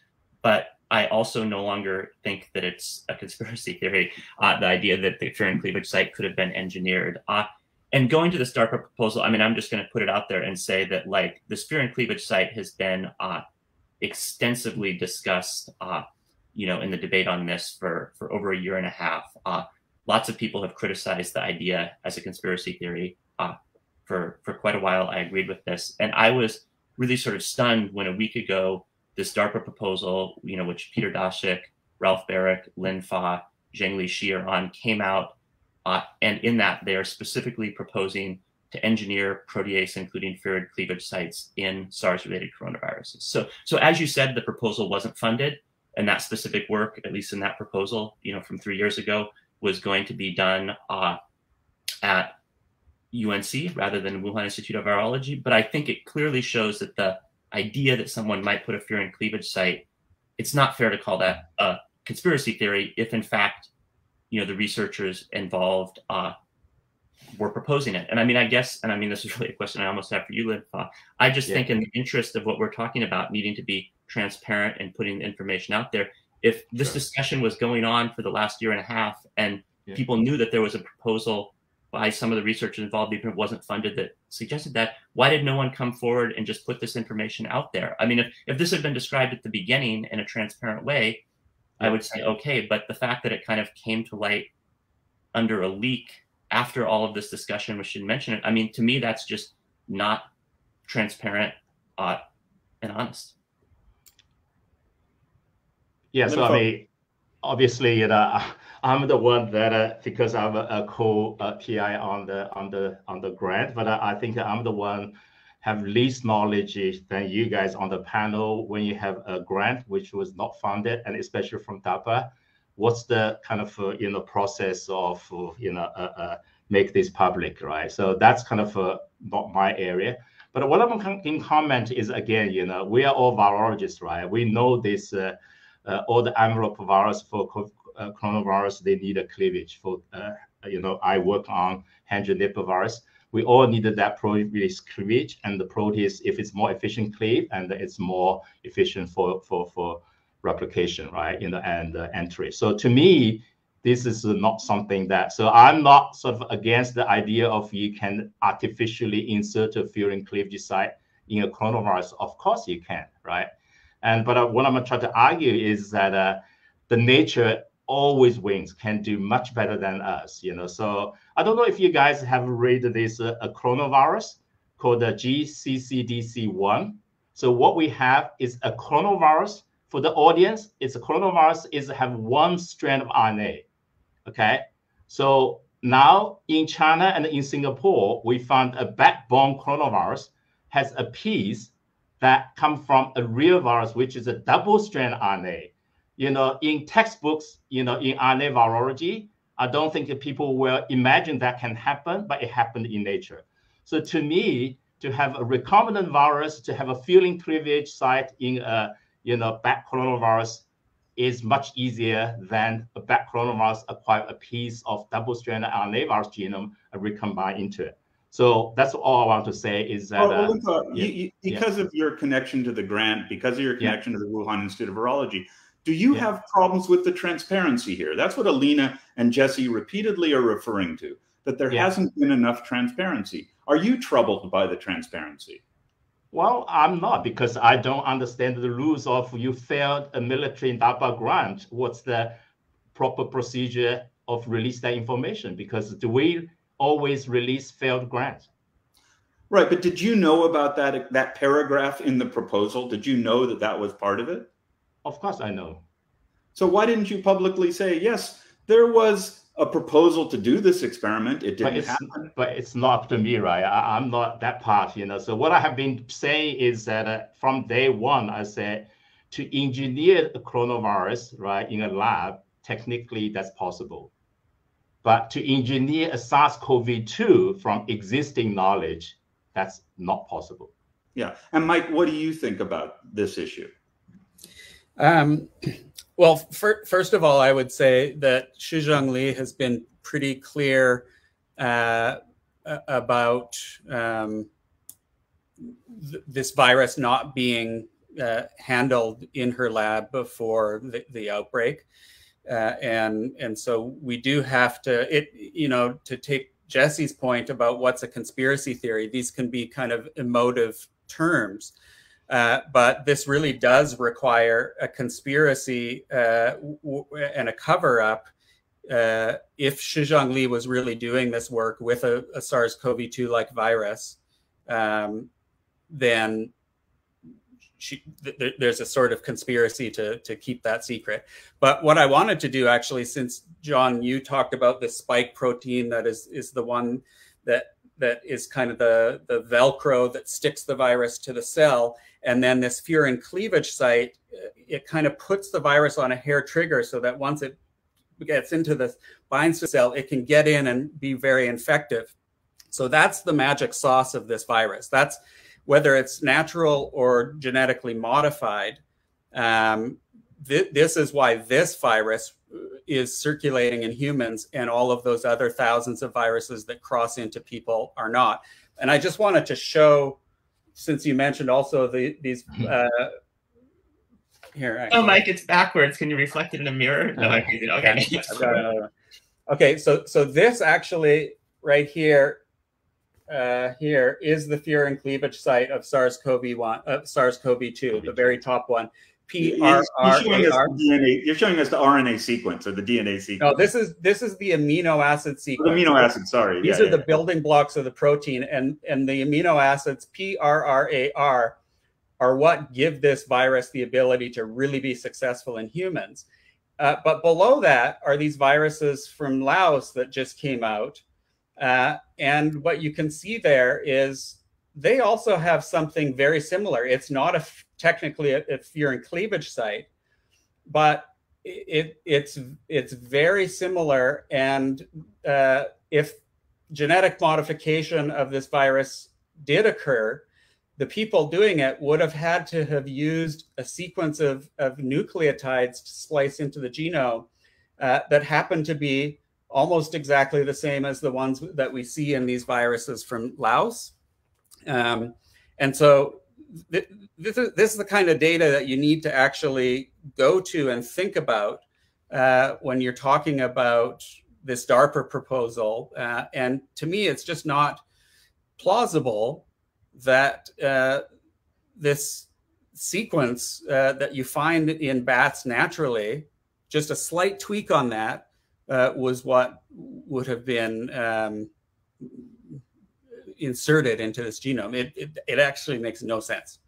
but I also no longer think that it's a conspiracy theory. Uh, the idea that the furin cleavage site could have been engineered. Uh, and going to this DARPA proposal, I mean, I'm just going to put it out there and say that like the furin cleavage site has been uh, extensively discussed, uh, you know, in the debate on this for for over a year and a half. Uh, lots of people have criticized the idea as a conspiracy theory uh, for for quite a while. I agreed with this, and I was really sort of stunned when a week ago this DARPA proposal, you know, which Peter Daszak, Ralph Baric, Lin Fa, Zhengli Shi are on, came out, uh, and in that they are specifically proposing to engineer protease, including furid cleavage sites in SARS-related coronaviruses. So, so as you said, the proposal wasn't funded, and that specific work, at least in that proposal, you know, from three years ago, was going to be done uh, at UNC rather than Wuhan Institute of Virology. But I think it clearly shows that the idea that someone might put a furin cleavage site, it's not fair to call that a conspiracy theory if, in fact, you know, the researchers involved uh, were proposing it. And I mean, I guess, and I mean, this is really a question I almost have for you, Lin Fa. I just yeah. think, in the interest of what we're talking about, needing to be transparent and putting the information out there, if this sure. discussion was going on for the last year and a half and yeah. people knew that there was a proposal by some of the researchers involved, even wasn't funded, that suggested that, why did no one come forward and just put this information out there? I mean, if, if this had been described at the beginning in a transparent way, I would say, okay. But the fact that it kind of came to light under a leak after all of this discussion, which didn't mention it, I mean, to me, that's just not transparent uh, and honest. Yeah, so I mean, obviously, you know, I'm the one that uh, because I'm a, a co uh, on the on the on the grant, but I, I think I'm the one have least knowledge than you guys on the panel when you have a grant which was not funded, and especially from DARPA. What's the kind of uh, you know process of uh, you know uh, uh, make this public, right? So that's kind of not my area. But what I'm in comment is again, you know, we are all virologists, right? We know this. All the envelope virus for uh, coronavirus, they need a cleavage. For uh, you know, I work on Hendra virus. We all needed that protease cleavage, and the protease, if it's more efficient cleave, and it's more efficient for for for replication, right? You know, and uh, entry. So to me, this is not something that. So I'm not sort of against the idea of you can artificially insert a furin cleavage site in a coronavirus. Of course you can, right? And but uh, what I'm trying to argue is that uh, the nature always wins, can do much better than us, you know. So I don't know if you guys have read this uh, a coronavirus called the GCCDC1. So what we have is a coronavirus for the audience. It's a coronavirus is have one strand of RNA. Okay. So now in China and in Singapore, we found a backbone coronavirus has a piece that come from a real virus, which is a double strand RNA you know, in textbooks, you know, in RNA virology, I don't think people will imagine that can happen, but it happened in nature. So to me, to have a recombinant virus, to have a furin cleavage site in a, you know, bat coronavirus is much easier than a bat coronavirus acquire a piece of double-stranded RNA virus genome and recombine into it. So that's all I want to say is that well, uh, yeah, you, you, because yeah. of your connection to the grant, because of your connection yeah. to the Wuhan Institute of Virology, do you have problems with the transparency here? That's what Alina and Jesse repeatedly are referring to, that there hasn't been enough transparency. Are you troubled by the transparency? Well, I'm not because I don't understand the rules of you failed a military DARPA grant. What's the proper procedure of release that information? Because do we always release failed grants? Right, but did you know about that that paragraph in the proposal? Did you know that that was part of it? Of course, I know. So why didn't you publicly say yes? There was a proposal to do this experiment. It didn't but happen. But it's not up to me, right? I, am not that part, you know. So what I have been saying is that uh, from day one, I said to engineer a coronavirus, right, in a lab, technically that's possible. But to engineer a SARS-CoV-2 from existing knowledge, that's not possible. Yeah. And Mike, what do you think about this issue? Um, well, for, first of all, I would say that Shizhong Li has been pretty clear uh, about um, th this virus not being uh, handled in her lab before the, the outbreak. Uh, and and so we do have to it you know to take Jesse's point about what's a conspiracy theory. These can be kind of emotive terms, uh, but this really does require a conspiracy uh, and a cover up. Uh, if Shizhong Li was really doing this work with a, a SARS-CoV-2 like virus, um, then she, th- there's a sort of conspiracy to to keep that secret. But what I wanted to do actually, since John, you talked about the spike protein that is is the one that that is kind of the the velcro that sticks the virus to the cell, and then this furin cleavage site, uh, it kind of puts the virus on a hair trigger so that once it gets into the binds to cell, it can get in and be very infective. So that's the magic sauce of this virus. That's whether it's natural or genetically modified. Um, th- this is why this virus is circulating in humans, and all of those other thousands of viruses that cross into people are not. And I just wanted to show, since you mentioned also the, these. Hmm. Uh, here. Actually. Oh, Mike, it's backwards. Can you reflect it in a mirror? No, okay. okay. okay, so so this actually right here uh, here is the furin cleavage site of SARS-CoV-1, uh, SARS-CoV-2, the very top one. PRRAR. You're showing us the RNA sequence or the DNA sequence. No, this is this is the amino acid sequence. The amino acid. Sorry. These yeah, are yeah. the building blocks of the protein, and and the amino acids PRRAR are what give this virus the ability to really be successful in humans. Uh, but below that are these viruses from Laos that just came out uh, and what you can see there is they also have something very similar. It's not a technically a, a furin cleavage site, but it, it's it's very similar. And uh, if genetic modification of this virus did occur, the people doing it would have had to have used a sequence of, of nucleotides to splice into the genome uh, that happened to be almost exactly the same as the ones that we see in these viruses from Laos. Um, and so th this, is, this is the kind of data that you need to actually go to and think about uh, when you're talking about this DARPA proposal. Uh, and to me, it's just not plausible that uh, this sequence uh, that you find in bats naturally, just a slight tweak on that uh, was what would have been um, inserted into this genome. It, it, it, actually makes no sense.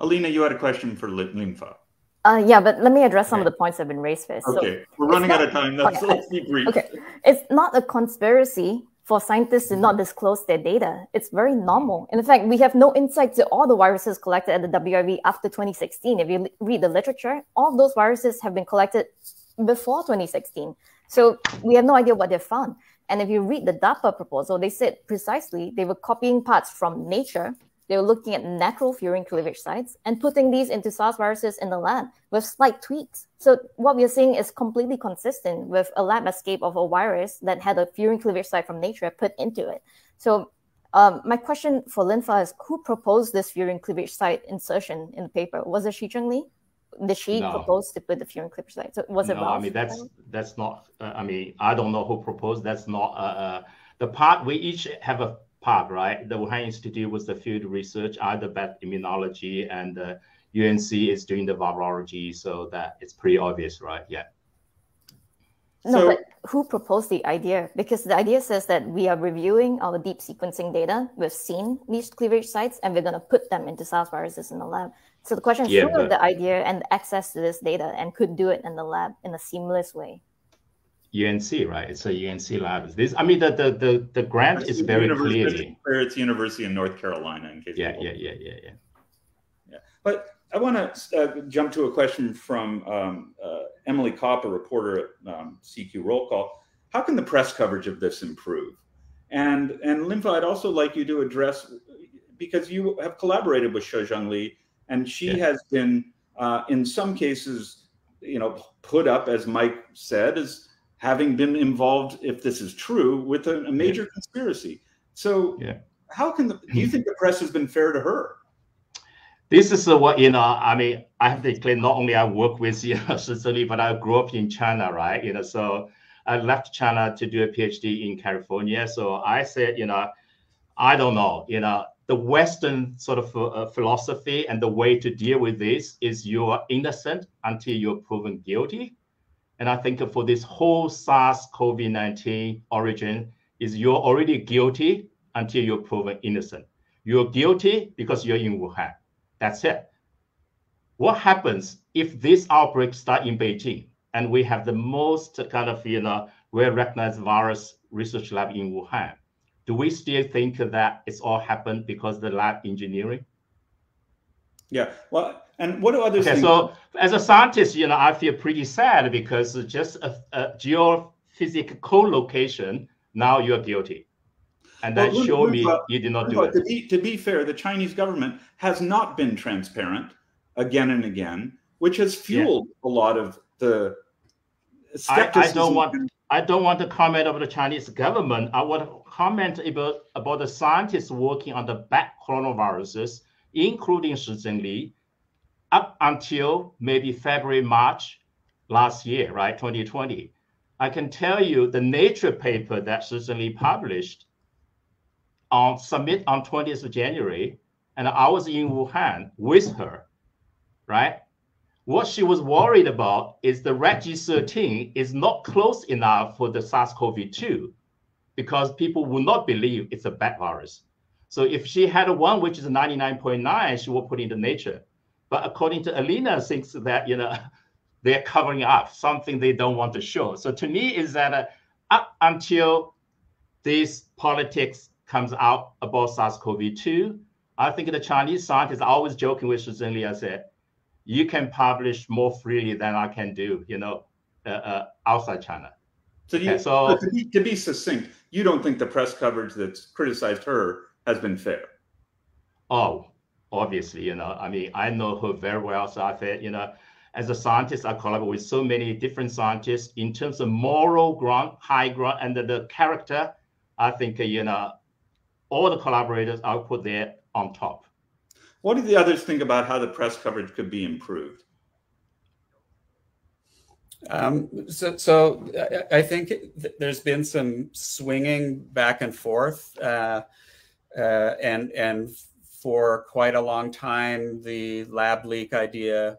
Alina, you had a question for Linfa. Uh, yeah, but let me address some of the points that have been raised first. Okay, so we're running not, out of time. Let's, okay. let's be brief. Okay, it's not a conspiracy for scientists to not disclose their data. It's very normal. In fact, we have no insight to all the viruses collected at the WIV after 2016. If you read the literature, all those viruses have been collected before 2016. So we have no idea what they found. And if you read the DARPA proposal, they said precisely they were copying parts from nature. They were looking at natural furin cleavage sites and putting these into SARS viruses in the lab with slight tweaks. So what we are seeing is completely consistent with a lab escape of a virus that had a furin cleavage site from nature put into it. So um, my question for Linfa is who proposed this furin cleavage site insertion in the paper? Was it Shizhong Li? Did she no. propose to put the furin clip site? So was it no, I mean that's that's not. Uh, I mean I don't know who proposed. That's not uh, uh, the part. We each have a part, right? The Wuhan Institute was the field research, either bat immunology, and the UNC is doing the virology. So that it's pretty obvious, right? Yeah. No, so, but who proposed the idea? Because the idea says that we are reviewing our deep sequencing data. We've seen these cleavage sites, and we're going to put them into SARS viruses in the lab. So the question is yeah, who but... the idea and access to this data and could do it in the lab in a seamless way? UNC, right? It's a UNC lab. This, I mean, the the the, the grant it's is very clearly. It's University of North Carolina. In case yeah, yeah, yeah, yeah, yeah. Yeah, but I want to uh, jump to a question from um, uh, Emily Kopp, a reporter at um, CQ Roll Call. How can the press coverage of this improve? And and Linfa, I'd also like you to address because you have collaborated with Shizhong Li and she yeah. has been uh, in some cases you know put up as mike said as having been involved if this is true with a, a major yeah. conspiracy so yeah. how can the do you think the press has been fair to her this is what you know. I mean, I have to claim Not only I work with you know but I grew up in China, right? You know, so I left China to do a PhD in California. So I said, you know, I don't know, you know, the Western sort of uh, philosophy and the way to deal with this is you are innocent until you're proven guilty. And I think for this whole SARS-CoV-19 origin is you're already guilty until you're proven innocent. You're guilty because you're in Wuhan. That's it. What happens if this outbreak start in Beijing and we have the most kind of, you know, well-recognized virus research lab in Wuhan? Do we still think that it's all happened because the lab engineering? Yeah. Well, and what do others okay, think? So as a scientist, you know, I feel pretty sad because just a, a geophysical co-location, now you're guilty. And that well, show me uh, you did not do it. To be, to be fair, the Chinese government has not been transparent again and again, which has fueled yeah. a lot of the skepticism. I, I don't want I don't want to comment about the Chinese government. I want comment about, about the scientists working on the bat coronaviruses, including Shi Zhengli, up until maybe February, March last year, right, 2020. I can tell you the Nature paper that Shi Zhengli published on submit on 20th of January, and I was in Wuhan with her, right? What she was worried about is the Reg 13 is not close enough for the SARS-CoV-2 because people will not believe it's a bat virus. So if she had a one which is 99.9, she will put into nature. But according to Alina, thinks that you know they're covering up something they don't want to show. So to me, is that uh, up until this politics comes out about SARS-CoV-2, I think the Chinese scientists are always joking with Shizheng I said, you can publish more freely than I can do, you know, uh, uh, outside China. So, you, okay, so to be, to be succinct, you don't think the press coverage that's criticized her has been fair? Oh, obviously, you know, I mean, I know her very well. So I said, you know, as a scientist, I collaborate with so many different scientists in terms of moral ground, high ground, and the, the character. I think, you know, all the collaborators I put there on top. What do the others think about how the press coverage could be improved? Um, so, so I think there's been some swinging back and forth, uh, uh, and and for quite a long time, the lab leak idea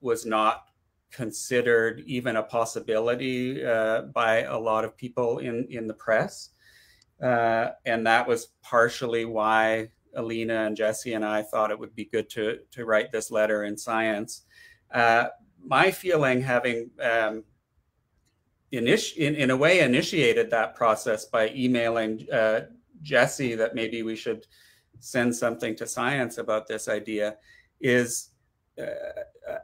was not considered even a possibility uh, by a lot of people in in the press, uh, and that was partially why Alina and Jesse and I thought it would be good to to write this letter in Science. My feeling, having um, initi- in, in a way initiated that process by emailing uh, Jesse that maybe we should send something to Science about this idea, is uh,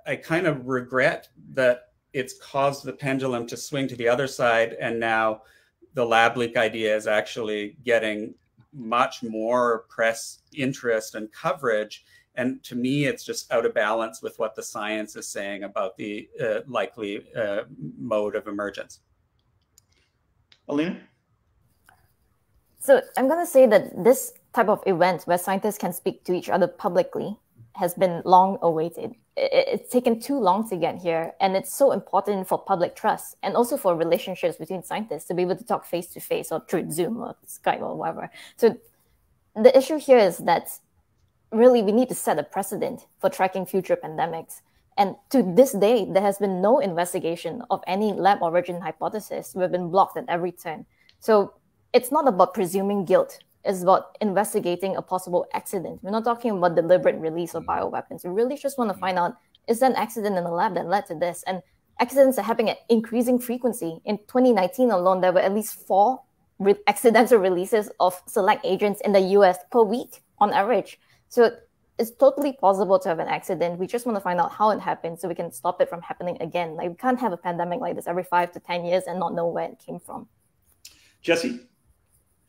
I kind of regret that it's caused the pendulum to swing to the other side, and now the lab leak idea is actually getting much more press interest and coverage. And to me, it's just out of balance with what the science is saying about the uh, likely uh, mode of emergence. Alina? So I'm going to say that this type of event where scientists can speak to each other publicly has been long awaited. It's taken too long to get here, and it's so important for public trust and also for relationships between scientists to be able to talk face to face or through Zoom or Skype or whatever. So the issue here is that really we need to set a precedent for tracking future pandemics. And to this day, there has been no investigation of any lab origin hypothesis. We've been blocked at every turn. So it's not about presuming guilt It's about investigating a possible accident. We're not talking about deliberate release of mm-hmm. bioweapons. We really just want to mm-hmm. find out is there an accident in the lab that led to this? And accidents are happening at increasing frequency. In 2019 alone, there were at least four re- accidental releases of select agents in the US per week on average. So it's totally possible to have an accident. We just want to find out how it happened so we can stop it from happening again. Like we can't have a pandemic like this every five to 10 years and not know where it came from. Jesse?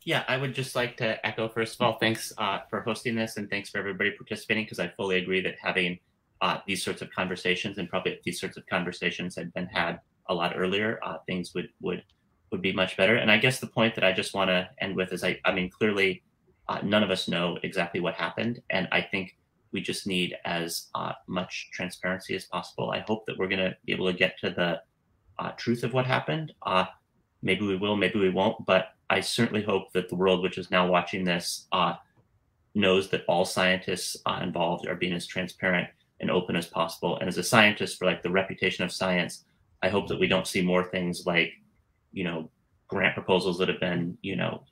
Yeah, I would just like to echo first of all, thanks uh, for hosting this and thanks for everybody participating because I fully agree that having uh, these sorts of conversations and probably if these sorts of conversations had been had a lot earlier, uh, things would would would be much better. And I guess the point that I just want to end with is I I mean clearly uh, none of us know exactly what happened, and I think we just need as uh, much transparency as possible. I hope that we're going to be able to get to the uh, truth of what happened. Uh, maybe we will, maybe we won't, but I certainly hope that the world, which is now watching this, uh, knows that all scientists uh, involved are being as transparent and open as possible. And as a scientist, for like the reputation of science, I hope that we don't see more things like, you know, grant proposals that have been, you know,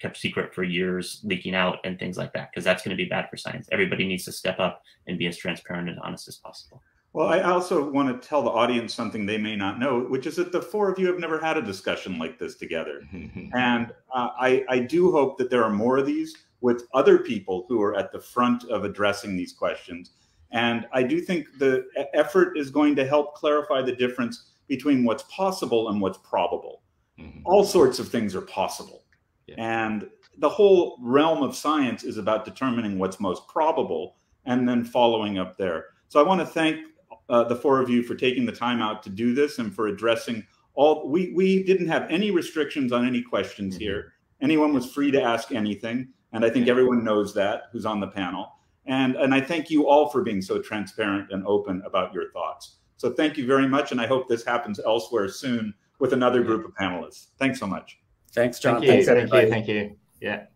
kept secret for years, leaking out and things like that, because that's going to be bad for science. Everybody needs to step up and be as transparent and honest as possible. Well, I also want to tell the audience something they may not know, which is that the four of you have never had a discussion like this together. and uh, I, I do hope that there are more of these with other people who are at the front of addressing these questions. And I do think the effort is going to help clarify the difference between what's possible and what's probable. Mm-hmm. All sorts of things are possible. Yeah. And the whole realm of science is about determining what's most probable and then following up there. So I want to thank uh, the four of you for taking the time out to do this and for addressing all. We we didn't have any restrictions on any questions mm-hmm. here. Anyone was free to ask anything, and I think everyone knows that who's on the panel. And and I thank you all for being so transparent and open about your thoughts. So thank you very much, and I hope this happens elsewhere soon with another group of panelists. Thanks so much. Thanks, Jon. Thank you. Thanks, everybody. Thank you. Thank you. Yeah.